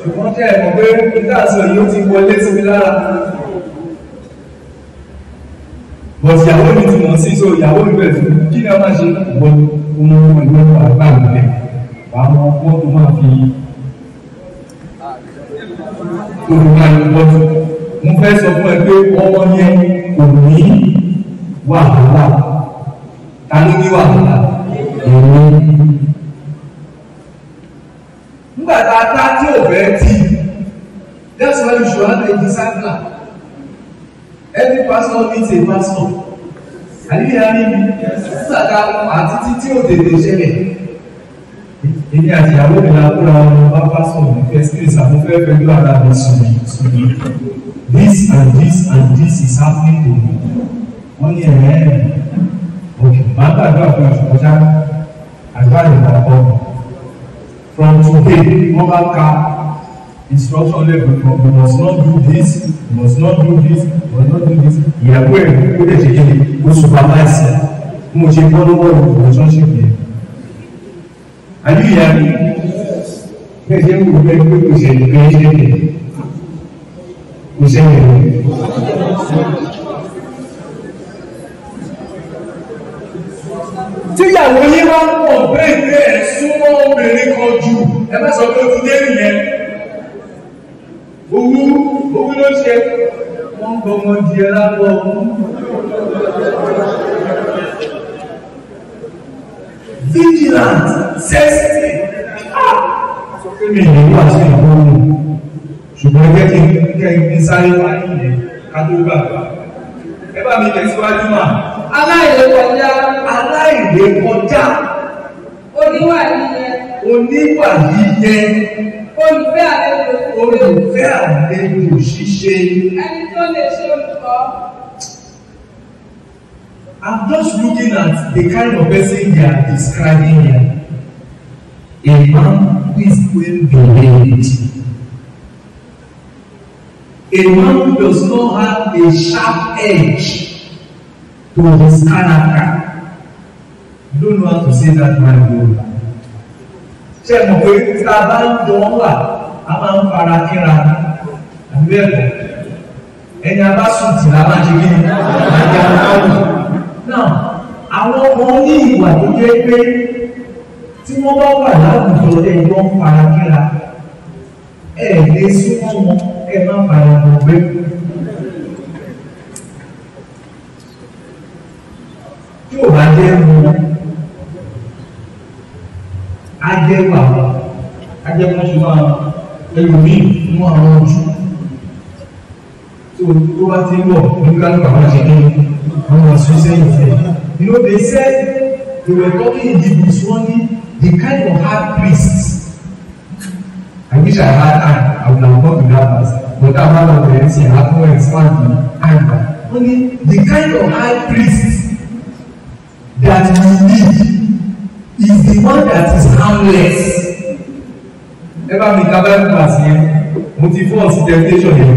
ṣùgbọ́n jẹ́ ẹ̀mọ̀ pé nígbà sọ yìí ó ti wọlé sí mi lára. Bọ̀t ìyàwó mi ti mọ̀ sí so ìyàwó mi bẹ̀rẹ̀ kí ni a máa ṣe? Wọ́n ọmọ ọmọ ìwé ọmọ àgbà nílẹ̀ wàá mọ ọgbọ́n tó máa fi olùkọ́ àyùbọ́tù mo fẹ́ sọ fún ẹ pé ọmọ yẹn kò ní wàhálà. Ta ló ní wàhálà? Èmi nígbà tá a tá tí ò bẹ́ẹ̀ tì that's why you should have a disciple. Every pastor needs a pastor. Àyíká ní nígbà tá a àti títí ò tètè ṣẹlẹ̀ èmi àti ìyàwó mi la kóra ọmọ bá pásọ̀ ní first place àmúfẹ́ pẹ̀lú ara mi sùnmí sùnmí this and this and this is happening to me. Wọ́n ní ẹ̀rẹ́ ẹ̀ ok máa gbàdúrà fún ẹ̀sùn kọjá àdúrà ìgbà kan from today bá ka instruction level from you must not do this you must not do this you must not do this. Ìyàwó ẹ̀ ó lè ṣe kéde ó supervise mo ṣe bọ́ lọ́wọ́ relationship yẹn àyíyá bẹ́ẹ̀ ṣe ń wò bẹ́ẹ̀ pé kò ṣẹlẹ̀ bẹ́ẹ̀ ṣẹlẹ̀ kò ṣẹlẹ̀ tíyàwó yín wá ń pọ̀ bẹ́ẹ̀ bẹ́ẹ̀ súnmọ́ obìnrin kan jù ẹ má sọ pé ó ti dé nìyẹn. Owó owó ló ṣe. Wọ́n gbọ́ ọmọ di ẹ lápọ̀ vigilant sẹ́sì mi ní wà sí ìgbóhùn ṣùgbọ́n jẹ́ kí ní sáré wá nílẹ̀ kátó gbà ẹ bá mi tẹ̀síwájú mà aláìlè kọjá. Aláìlè kọjá. Oníwà yíyẹ oníwà yíyẹ olùfẹ́ àlejò. Olùfẹ́ àlejò ṣíṣe. Ẹni tó lè ṣe olùkọ́. I'm just looking at the kind of person they are describing here. A man who is well behaved. A man who does not have a sharp edge to his character. You don't know how to say that man well. Ṣé ẹ mọ̀ pé tá a bá ń jọ wà, a máa ń fara kíra àbí bẹ́ẹ̀ kọ́? Ẹni a bá sùn tì lára ṣe kí ni? Àjẹ́ àwọn ọ̀rọ̀ náà àwọn ọmọ ní ìwà tó jẹ́ pé tí wọ́n bá wà láwùjọ ẹjọ́ ń fara kíra ẹ lè súnmọ́ wọn ẹ má fara wọn gbé. tí ò bá jẹ́ wọn á jẹ́ wà wọn á jẹ́ wọ́n ṣe máa ẹlòmíì mú àwọn ojú tó bá ti ń bọ̀ tó àwọn àṣekẹ́ àwọn àṣìṣe ìfẹ́. You know they said they were talking in Hebrews one day the kind of hard priests. I wish I had time I would have gone to that verse but that man of the MC I have no expand the back. Only the kind of high priest that we need is the one that is harmless. Ẹ bá mi ka Bible class yẹn, mo ti fọ́ sí temptation yẹn,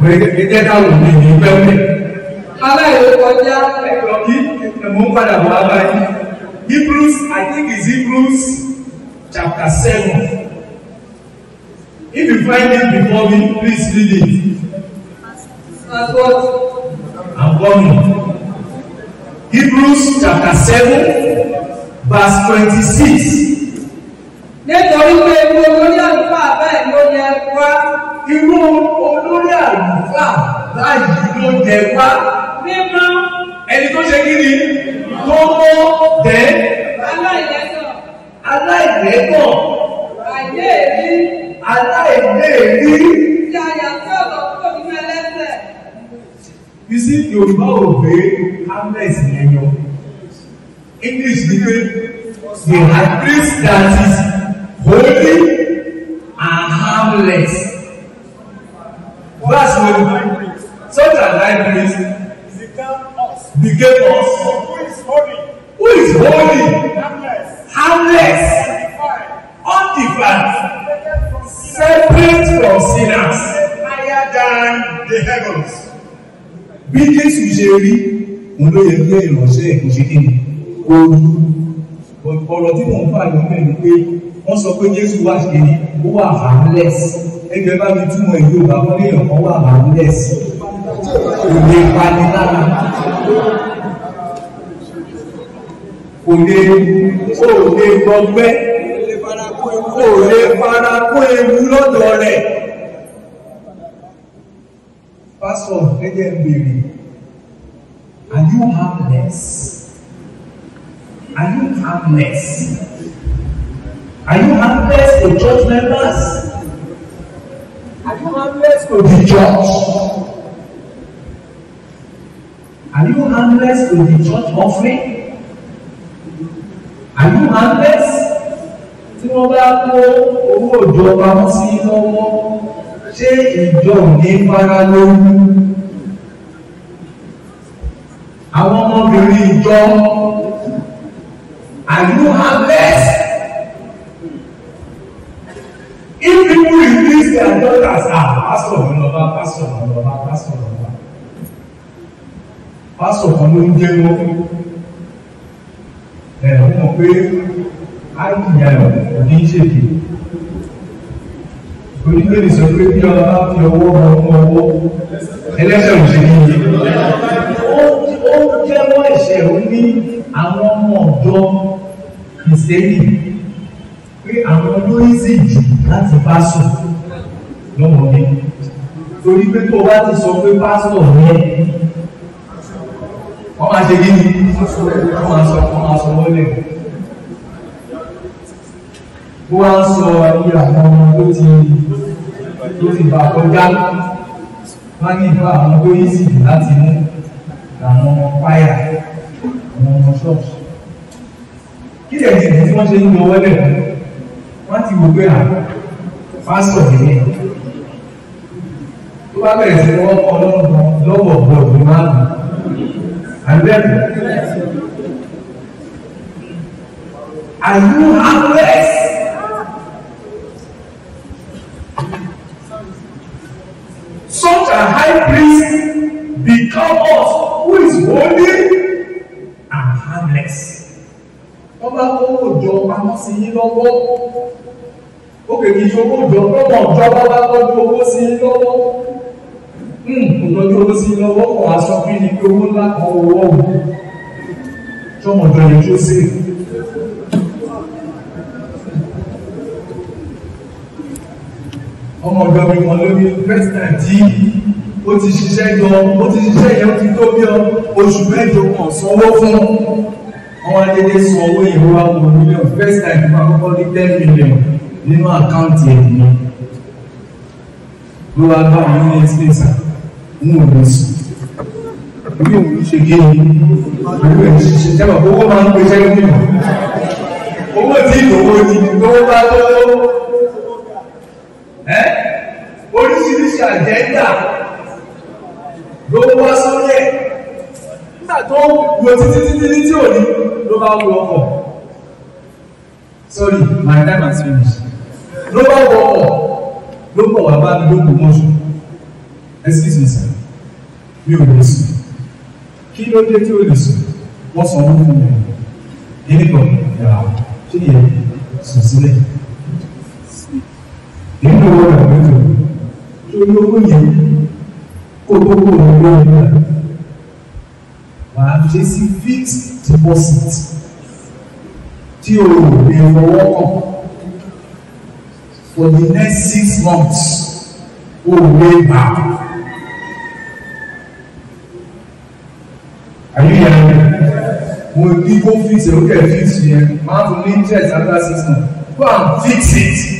mo ẹ jẹ́ ká wò mí ní pẹ́pẹ́ aláìlè kọjá ẹ̀kọ́kí ẹ̀mọ́ ń padà bọ̀ abáyé Hebrews I think it's Hebrews chapter seven. If you find it before me please read it. I'm coming Hebrews chapter seven verse twenty-six. Nítorí pé ewu olórí àlùfáà bẹ́ẹ̀ ló yẹ wá irú olórí àlùfáà báyìí ló jẹ wá. Mímọ́. Ẹni tó ṣe kí ni? Tó mọ́ dẹ́ aláìlẹ́sàn aláìlẹ́gbọ̀n àìléèrí aláìléèrí tí a yà sí ọ̀dọ̀ kúrò nínú ẹlẹ́sẹ̀. You see yorùbá ò gbé harmless yẹn english ni pé the priest that is holy and harmless that's when such Become us. became us Who is holy? who is holy Harmless. sinners. separate from sinners Higher than the heavens. Bí jésù ṣe rí òun ló yẹ kí ìránṣẹ́ ẹ̀ kò ṣe kí ni? Kó rú. Ọ̀rọ̀ tí ń fà ló mẹ́rin pé wọ́n sọ pé jésù wà ṣe ni? Ó wà harmless. Ẹgbẹ́ bá mi túmọ̀ ìlú yorùbá wọn ní èèyàn kan wà harmless. Kò lè pani lára. Kò lè kò lè gbọgbẹ́. Kò lè fara kó ewu lọ́dọ̀ rẹ̀ pásọ̀ ẹ̀jẹ̀ ń bèrè. Are you harmless? Are you harmless? Are you harmless to church members? Are you harmless to the church? Are you harmless to the church offering? Are you harmless? Tí wọ́n bá kó owó òjò pamọ́ sí lọ́wọ́ ṣé ìjọ ò ní fara lórí? Àwọn ọmọbìnrin ìjọ are you harmless if people release their daughters ah pastor mi lọ bá pastor mi lọ bá pastor mi lọ bá. Pastor kan ló ń jẹ́ wọ́n. Ẹ̀ wọ́n mọ̀ pé àìkìyà ẹ̀ ní ṣèké onígbèrè sọ pé bí ọba bá fi ọwọ́ bọ ọmọ ọwọ́ ẹlẹ́sẹ̀ ò ṣe níye ó jẹ́wọ́ ẹ̀ṣẹ̀ ó ní àwọn ọmọ ọ̀dọ́ kìsẹ́nì pé àwọn olóyìnbí jù láti bá sùn lọ́wọ́ mi torí pé tó o bá ti sọ pé pásítọ̀ yẹn wọ́n máa ṣe kí ni wọ́n máa sọ wọ́n máa sọ wọ́n lẹ̀ ó wá ń sọ ayé àwọn ọmọ tó ti tó ti bà kọjá. Wọ́n ní ìfọ́ àwọn tó yí sí láti mú àwọn ọmọ fáyà àwọn ọmọ ṣọ́ọ̀ṣì kí lè ìdí tí wọ́n ṣe ń lọ wọlé wọ́n ti wò pé à pásítọ̀ nìyẹn tó bá bẹ̀rẹ̀ sí wọ́n kọ́ lọ́wọ́ lọ́wọ́ bọ̀ọ̀dù márùn-ún àbẹ́rẹ́ Are you harmless? Such a high priest become us who is holy and harmless. Wọ́n bá kó òjò pamọ́ sí yín lọ́wọ́. Ó kèké ṣe owó òjò lọ́wọ́ ọ̀jọ́ bá bá tọ́jú owó sí yín lọ́wọ́. Kò tọ́jú owó sí yín lọ́wọ́ kò wá sọ fún yín pé owó ńlá kan owó ọ̀hún. Ṣọ́mọ̀jọ yẹn tó sí. ọmọ ọ̀dọ́ mi kan lórí president tí ó ti ṣiṣẹ́ jọ ó ti ṣiṣẹ́ yẹn ti tó bí oṣù mẹ́jọ kan sanwó fún. Wọn dédé san owó wá wọ mílíọ̀n first time fún àkọ́kọ́ ní ten million nínú àkáǹtì ẹ̀dùn ló wá bá wọn ní ẹsẹ̀sà ń wò ló sùn. Bí òun ṣe gé owó ẹ̀ ṣiṣẹ́ jẹ́ owó máa ń pèsè nínú owó tí ìdòwò ni lówó bá ẹ́? Oríṣiríṣi àjẹ́ndà ló wá sórí ẹ̀. Nígbà tó wo títí títí ní tí ò ní ló bá wọ ọkọ̀. Sorry my time has finished. Ló bá wọ ọkọ̀ ló bọ̀ wá bá mi ló kò mọ́ṣù excuse me sir. Mi ò lè sùn. Kí ló dé tí ó lè sùn? Wọ́n sanwó fún mi. Yìí nìkan yàrá ṣé yẹ sùn sílẹ̀. Nínú owó rẹ̀ lójú tó ní owó yẹn kó tó kó wà á ṣe sí fixed deposit tí o lè fọwọ́ kàn for the next six months o lè gbà. Me? Mo ní kó fix ẹ̀ ó kẹ̀ fix yẹn, máa fún ní interest after six months. Go and fix it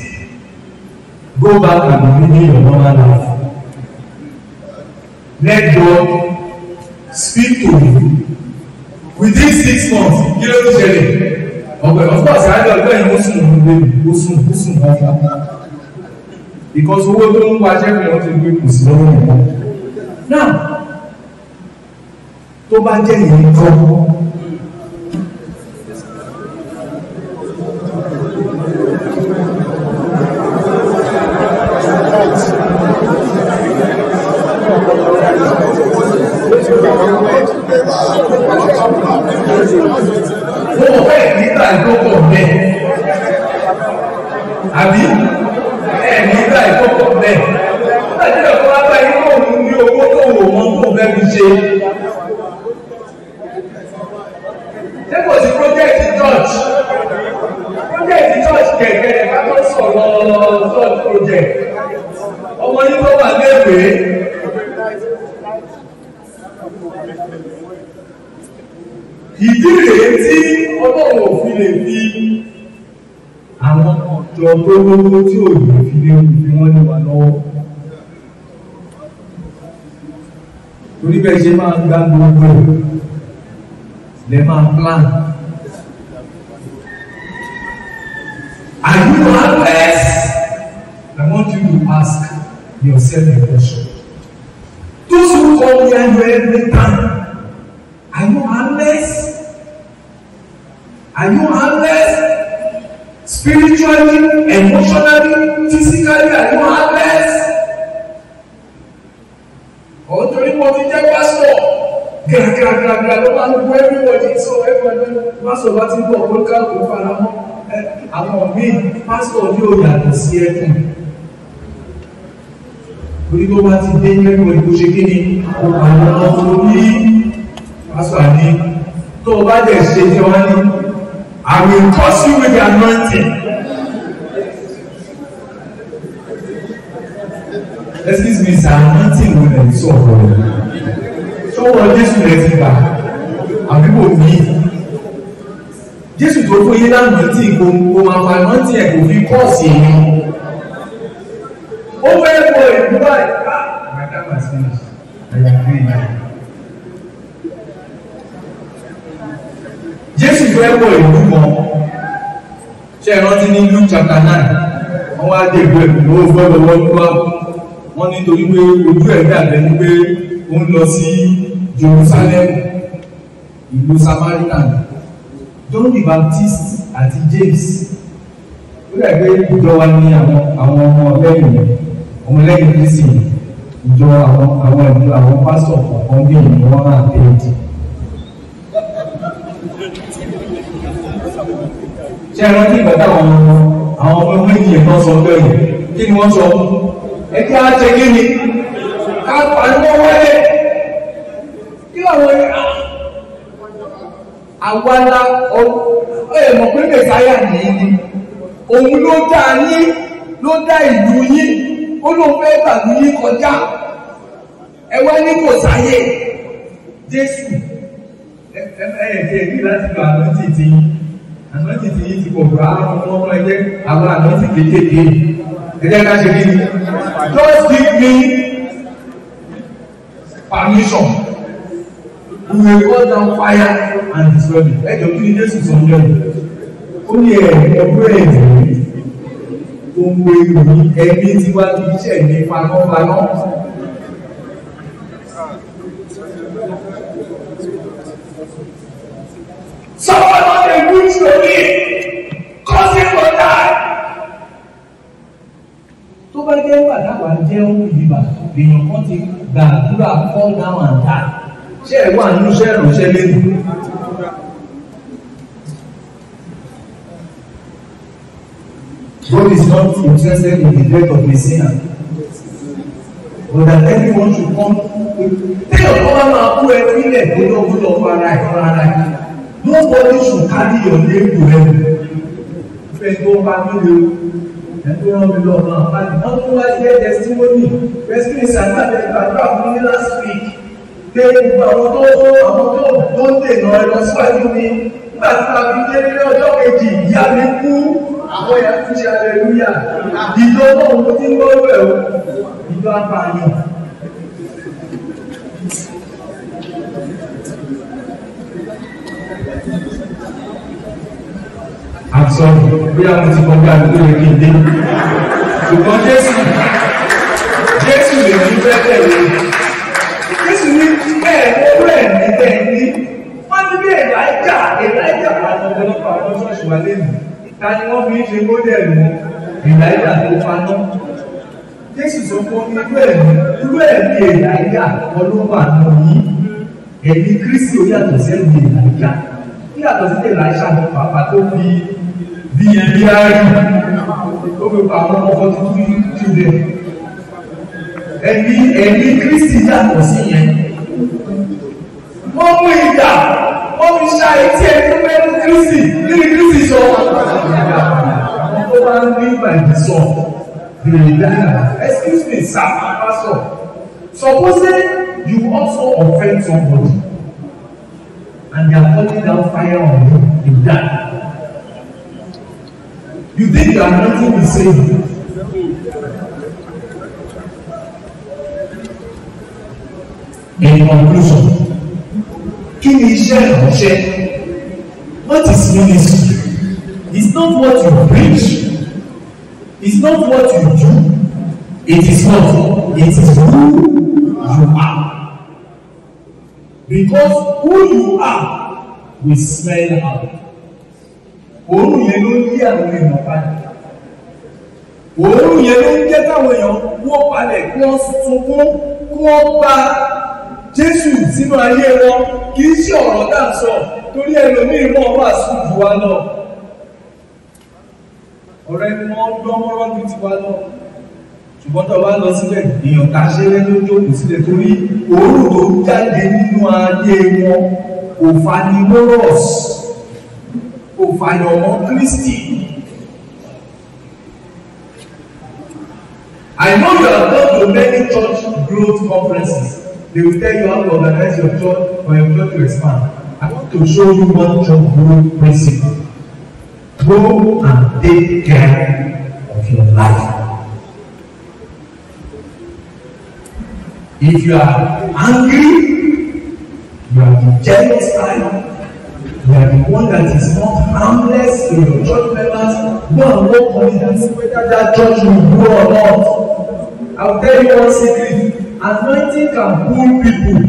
go back and living your normal life let God speak to you. Within six months kí ló ń of course àjọ ọ̀gbẹ́ yẹn ó sùn ní bébì ó sùn ó sùn dáadáa because owó tó ń wá pé wọ́n ti gbé kù sí lọ́wọ́ nìkan now tó bá jẹ́ ìyẹn kan wọ́n mọ̀ bẹ́ẹ̀ nígbà ìkókò bẹ́ẹ̀ àbí ẹ̀ nígbà ìkókò bẹ́ẹ̀ láti ọ̀pọ̀ lápá inú òun ní owó tó wò wọ́n tó fẹ́ fi ṣe. Ṣé kò sí project church? Project church kẹ̀kẹ́ ẹ̀ka tó sọ̀rọ̀ church project. Ọmọ yín tó wà lẹ́gbẹ̀ẹ́. ìdí rèé tí ọlọ́run òfin lè fi àwọn ọ̀dọ́ tó lówó tí ò lè fi lè fi wọ́n lè wà lọ́wọ́. Torí bẹ́ẹ̀ ṣe máa gba gbogbo ẹ̀ lè máa plan. Are you harmless? I want you to ask yourself a question. Those who come here every time Are you harmless? Are you harmless? Spiritually, emotionally, physically, are you harmless? Or torí mo ti jẹ́ pásítọ̀ gàgàgàgà ló máa ń gbọ́ everybody sọ everybody pásítọ̀ bá ti bọ̀ pé káàkó fara mọ́ àwọn míì pásítọ̀ ní ò yàtọ̀ sí ẹkùn. Torí ti dé everybody kó ṣe kí ni àwọn ọmọ orí pásítọ̀ àní tó o bá dẹ̀ ṣe tí wọ́n ní I will curse you with anointing. excuse me sir anointing wo lè sọ ọ̀rọ̀ tó wọ Jésù rẹ̀ ti gbà àbí kò ní Jésù tó fún yín lánàá tí kò kò máa fa anointing ẹ̀ kò fi kọ́ọ̀sì èèyàn ó fẹ́ bọ ìlú báyìí time has finished I agree now. Jésù fẹ́ wọ ìlú kan. Ṣe ìrántí ní Luke chapter nine? Wọ́n wá dé ìlú ẹ̀kọ́ ló gbọ́dọ̀ wọ́n wá wọ́n nítorí pé ojú ẹ̀ dàbẹ̀ ní pé ó ń lọ sí Jerusalem ìlú Samaritan. John the Baptist àti James. Ó dàgbé ìjọ wa ní àwọn ọmọ lẹ́yìn ọmọ lẹ́yìn Kristi ìjọ àwọn àwọn ìlú àwọn pásítọ̀ kọ̀ọ̀kan bí ìlú wọn máa tẹ̀ ẹ́ ṣe ẹran tí ìgbà táwọn àwọn ọmọ méjì ẹ̀ náà sọ bẹ́ẹ̀ kí ni wọ́n sọ? Ẹ kí á ṣe kí ni? Ká pariwo wọlé kí làwọn ẹ àwàlà ẹ mọ̀ pé mẹ̀sáyà nìyí ni. Òun ló dá yín ló dá ìlú yín ó gbàgbé yín kọjá. Ẹ wá kò sáyé. Jésù ẹ ẹ ẹ ẹ láti gba àwọn títí yín. Ànájì tí yìí ti pọ̀ jù. Àwọn ọmọ ọmọ ẹgbẹ́ àwọn ànájì kéékèèké. Ẹgbẹ́ ká ṣe kíni just give me permission. We will call down fire and destroy it ẹ jọ kí ni Jésù sọ ní ọ̀hún ó ní ẹ̀ ẹgbẹ́ ẹ̀dẹ̀ tó ń wo ìròyìn ẹbí tí wá ti iṣẹ́ ní panápaná. Someone on a good story him to die. Tó bá jẹ́ wà dáwà jẹ́ ohun ìdìbà, èèyàn kan ti gbàdúrà fall down and die. Ṣé ẹ wà nínú iṣẹ́ ìránṣẹ́ lẹ́nu? God is not interested in the death of a sinner. But that everyone should come. Téèyàn tó bá máa kú ẹ nílẹ̀ tó lọ kó lọ fún ara ẹ̀ ara ẹ̀. Nobody should carry your name to heaven. Fẹ́ tó bá nílé o. Ẹ̀tọ́ rán mi lọ náà. Wọ́n tún wá jẹ́ testimony. Rescue Sàgbàdé gbàgbà fún mi last week. Pé àwọn tó àwọn tó tó ń dènà ẹ lọ síwájú mi. Nígbà tí a fi dé nílé ọjọ́ kejì, ìyá mi kú. àwọn èèyàn tún ṣe aleluya ìjọ náà mo ti ń gbọ́ rẹ̀ o ìjọ apààyàn. àtọ bóyá mo ti kọjá àdúgbò yẹn kí n dé. Ṣùgbọ́n jésù jésù lè ní fẹ́ tẹ̀lé. Jésù ní bẹ́ẹ̀ owó ẹ̀ ní bẹ́ẹ̀ ní bí ẹ̀dá ìjà ẹ̀dá ìjà àwọn ọ̀pọ̀lọpọ̀ àwọn ṣọ́ọ̀ṣì wà lẹ́nu ta ni wọ́n fi ń ṣe mọ́dẹ̀lì wọn. Ẹ̀dá ìjà tó paná. Jésù sọ fún mi irú ẹ̀ ní irú ẹ̀ ní ẹ̀dá ìjà ọlọ́wọ́ àná yìí ẹ̀mí kristi ó yàtọ̀ sẹ́yìn ẹ̀dá ìjà yàtọ̀ sí ẹ̀dá ìjà pàápàá tó fi bí ẹbí árí ó fi pa àwọn ọmọ tuntun children ẹbí ẹbí kristi yàtọ̀ sí yẹn. Wọ́n mú ìdá wọ́n fi ṣá etí ẹni tó mú kristi nínú kristi sọ bá ń ní ìbàdí sọ bèrè dáná excuse me sir pastor suppose you also offend somebody and they are calling down fire on you you die. You think you are nothing to say. In conclusion, kí ni iṣẹ́ ìránṣẹ́? What is ministry? It's not what you preach. It's not what you do. It is what? It is who you are. Because who you are will smell out òórùn yẹn ló ń yí àwọn èèyàn padà òórùn yẹn ló ń jẹ́ káwọn èèyàn wọ́n palẹ̀ kí wọ́n sunkún kí wọ́n gba Jésù sínú ayé wọn kì í ṣe ọ̀rọ̀ náà sọ torí ẹlòmíì náà wà sùn jù wá lọ ọ̀rẹ́ ni wọ́n lọ́mọ́rọ́ ju tiwa lọ ṣùgbọ́n tó bá lọ sílẹ̀ èèyàn ká ṣeré ló jókòó sílẹ̀ torí òórùn tó jáde nínú ayé wọn kò fani mọ́rọ̀s kò fàyọ̀ mọ́ Kristi. I know you have gone to many church growth conferences. They will tell you how to organize your church for your church to expand. I want to show you one church growth principle. Go and take care of your life. If you are angry, you are the jealous type, you are the one that is not harmless to your church members go and work on and see whether that church will grow or not i will tell you one secret anointing can pull people.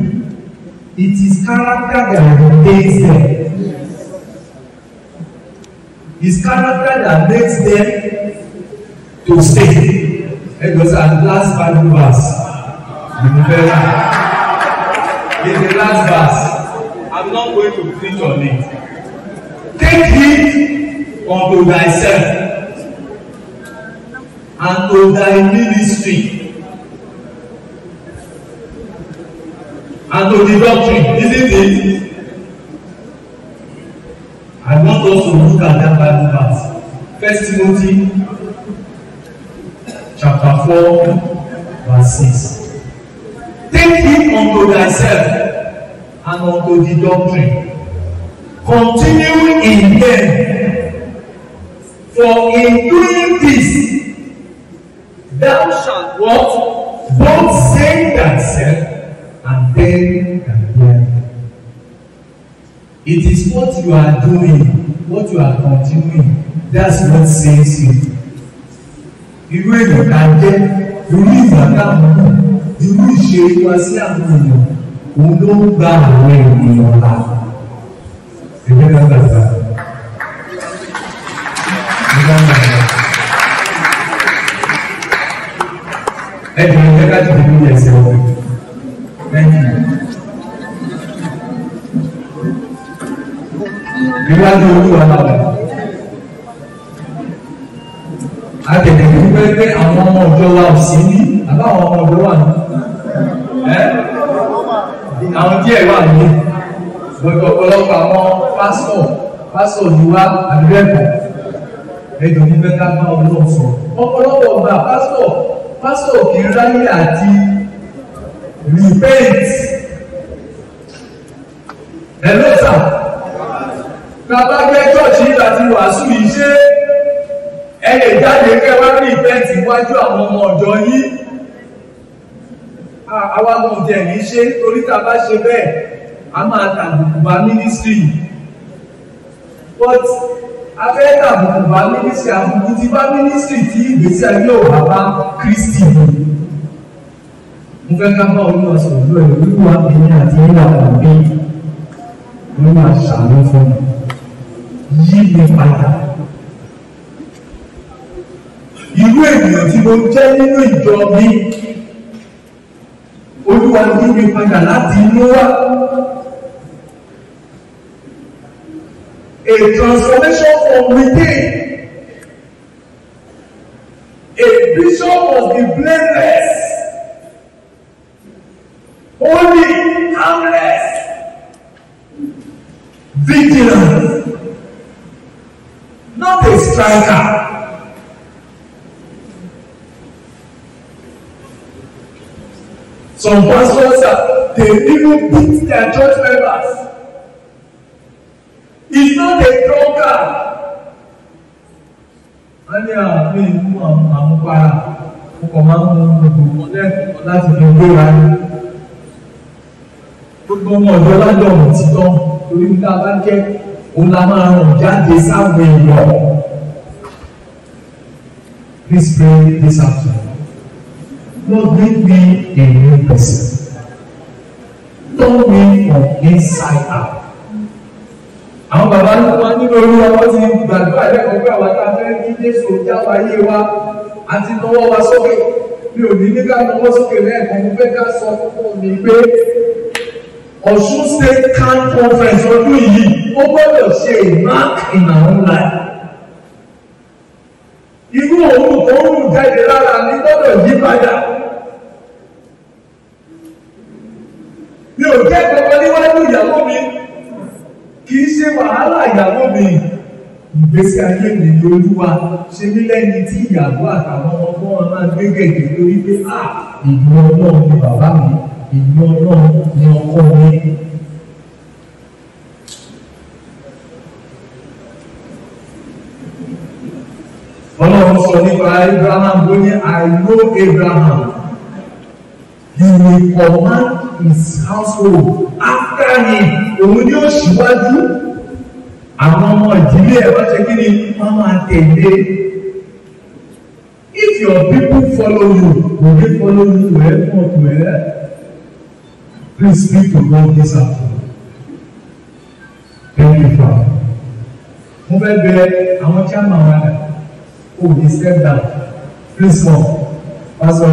It is character that retains them. It's character that makes them to stay. Ẹgbẹ́ sá last bible verse you very in the last verse. I'm not going to preach on it. Take heed unto thyself and to thy ministry and to the doctrine, isn't it? I want us to look at that Bible verse. First Timothy chapter four verse six. Take heed unto thyself and unto the doctrine. Continue in them. For in doing this, thou shalt what? Both save thyself and them that hear. It is what you are doing, what you are continuing, that's what saves you. Irú èèyàn ká jẹ́, irú ìgbà táwọn mú, irú ìṣe wa sí àwọn èèyàn òun ló ń gba àwọn ènìyàn la. Ẹgbẹ́ náà dàgbà ẹgbẹ́ náà dàgbà ẹgbẹ́ ẹgbẹ́ fi lórí ẹsẹ̀ wọn lẹ́yìn níwájú olúwa náà. Àtẹ̀tẹ̀ wípé pé àwọn ọmọ ọjọ́ wa ò sí ní àbáwọn ọmọ wà ní. Ẹ́? Àwọn díẹ̀ wà ní. Gbogbo ọ̀pọ̀lọpọ̀ àwọn pásítọ̀ pásítọ̀ ní wá àdúrẹ́pọ̀ ẹjọ́ ní bẹ́ẹ̀ ká bá ọlọ́run sọ ọ̀pọ̀lọpọ̀ ọgbà pásítọ̀ pásítọ̀ kì í àti repent. Ẹ̀lọ́sà bàbá gbé chọ́ọ̀chì láti wàásù yìí ṣe. Ẹ lè jáde kẹ́ wá ìfẹ́ǹtì iwájú àwọn ọmọ ọ̀dọ́ yín. Àwa mọ̀ jẹ́ ní ṣe torí tá a bá ṣe bẹ́ẹ̀ a máa tàbùkù bá mínísírì but abẹ́ tàbùkù bá mínísírì àbùkù ti bá mínísírì tí ìgbésí ayé ò bá bá Kristi. mu mo fẹ́ ká bá olúwa sọ̀rọ̀ lórí olúwa èmi àti ìlà òbí olúwa ṣàánú fún mi yí mi padà irú ènìyàn tí mo jẹ́ nínú ìjọ mi olúwa yí mi padà láti inú wá a transformation from within. A bishop must be blameless holy harmless vigilant not a striker. Some pastors are, they even beat their church members. He's not a drunkard. Wọ́n ní àwọn ìlú àwọn àmupara, mo kàn máa ń mú gbogbo wọn láti fi gbéra ní. Gbogbo ọmọ ọ̀dọ́ lájọ̀ ọ̀hún ti tán torí níta bá jẹ́ òun la máa ràn jáde sáwọn èèyàn. Please pray this afternoon. Lord, make me a new person. Turn me from inside out. Àwọn bàbá wa nínú olúwa wọ́n ti gbàdúrà lẹ́kọ̀ọ́ pé àwọn tá a fẹ́ kí Jésù jáwọ́ ayé wa àti nawọ́ wa sókè. Mi ò ní ní ká nawọ́ sókè lẹ́ẹ̀kan, mo fẹ́ ká sọ fún mi pé Ọ̀ṣun State Camp Conference ọdún yìí ó gbọ́dọ̀ ṣe a mark in our own life. Irú òun tó ń rùn jáde lára mi gbọ́dọ̀ yí padà. mi ò jẹ́ kankan níwájú ìyàwó mi kì í ṣe wàhálà ìyàwó mi ìgbésí ayé mi ni olúwa ṣe mí lẹ́ni tí ìyàwó àtàwọn ọmọ wọn máa gbé gẹ̀gẹ̀ lórí pé à ìlú ọlọ́run ni bàbá mi ìlú ọlọ́run ni ọkọ mi. ọlọ́run sọ nípa Abraham ló ní I know Abraham. He will command his household after him. Òun ni ó ṣíwájú. Àwọn ọmọ ìdílé ẹ̀ wá ṣe kí ni? Wọ́n máa tẹ̀lé. If your people follow you will they follow you? Well not well please speak to God this afternoon. Thank you father. Mo fẹ́ bẹ àwọn chairman wa dà. O dey step down. Please come. Pastor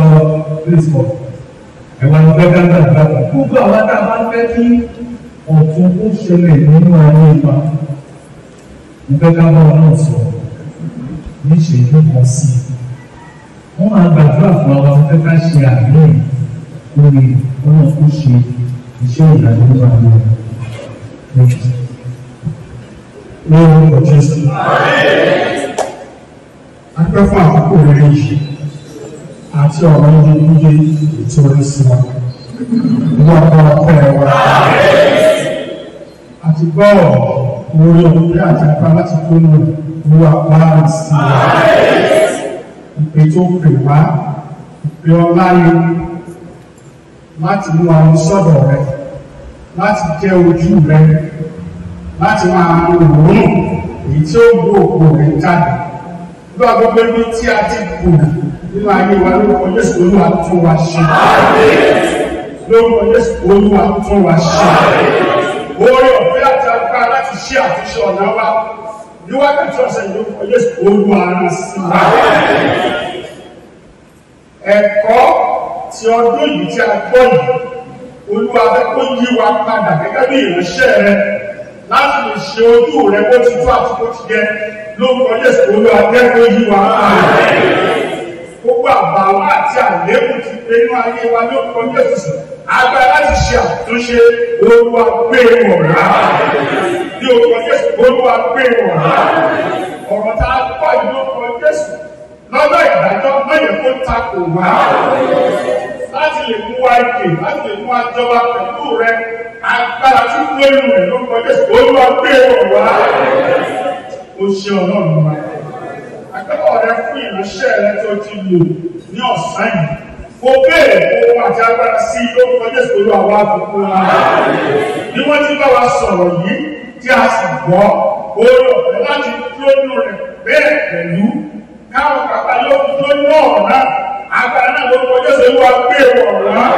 please come. Ẹ̀wọ̀n ní bẹ́ẹ̀ dáńdá gbàgbọ́. Gbogbo àwọn tá a bá fẹ́ kí ọ̀tún ó ṣẹlẹ̀ nínú ayé wa. Mo fẹ́ ká bá wọn náà sọ̀rọ̀. Ní ìṣèlú kan sí i. Wọ́n máa gbàdúrà fún wa wọ́n fẹ́ ká ṣe àgbẹ̀yìn lórí ọ̀nà tó ṣe iṣẹ́ ìdájọ́ nípa àwọn ọ̀rọ̀. Lórí ọ̀rọ̀ Jésù. A pẹ́ fún àkókò rere yìí àti ọ̀rọ̀ yíyé ètò orí sí wa. Ìwọ ọ̀pọ̀ ọ̀pẹ́ wa. Àti gbọ́ orí òkúté àti apá láti kónú ìwọ apá sí wa. Ìpè tó pè wá, ìpè ọláyé láti mú àwọn sọ́dọ̀ rẹ, láti jẹ́ ojú rẹ, láti máa mú òórùn èyí tí ó gbó òkú rẹ jáde. Nígbà gbogbo ibi tí a ti kùnà nínú ayé wa lórúkọ Jésù olúwa tún wa ṣe. Lórúkọ Jésù olúwa tún wa ṣe. Oore ọ̀fẹ́ àti agbára láti ṣe àtúnṣe ọ̀nà wa ní wákàtí ọ̀sẹ̀ lórúkọ Jésù olúwa rán sí wa. Ẹ̀kọ́ ti ọdún yìí tí a gbọ́ yìí, olúwa fẹ́ kó yí wa padà gẹ́gẹ́ bí ìránṣẹ́ rẹ láti lè ṣe ojú rẹ bó ti tó àti bó ti yẹ. Lórúkọ Jésù olúwa fẹ́ kó yí wa. Gbogbo àbàwọ́ àti àléébù ti pé inú ayé wa ló kọ Jésù. Agbára láti ṣe àtúnṣe olúwa gbé wọ̀nà ní orúkọ Jésù olúwa gbé wọ̀nà ọ̀rọ̀ tá a kọ́ yìí ló kọ Jésù lọ́dọ̀ ìdájọ́ mẹ́yẹ̀ kó takò wá láti lè mú wa ìdè láti lè mú wa jọba pẹ̀lú rẹ agbára tí lóyún rẹ ló kọ Jésù olúwa gbé wọ̀nà ó ṣe ọlọ́run wa akẹ́kọ̀ọ́ rẹ fún ìránṣẹ́ rẹ tó ti lò ní ọ̀sán yìí. Mo béèrè owó àti agbára sí lórúkọ Jésù Olúwa wa àkókò wa. Bí wọ́n ti bá wa sọ̀rọ̀ yìí tí a sì gbọ́, oore ọ̀fẹ́ láti dúró nínú rẹ̀ bẹ́ẹ̀ pẹ̀lú káwọn kàkà yóò nínú ọ̀rọ̀ náà. Agbára náà lórúkọ Jésù Olúwa gbé ọ̀rọ̀ náà.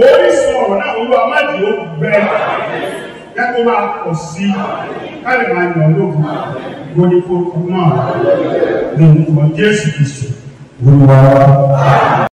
Orísun ọ̀rọ̀ náà Olúwa má jì ó gbẹ. Kẹ́kọ̀ọ́ máa pọ̀ sí i. Ká lè máa yàn lóògùn. Gbóni kó kú náà. Ní orúkọ Jésù Kristu. Olúwa wa.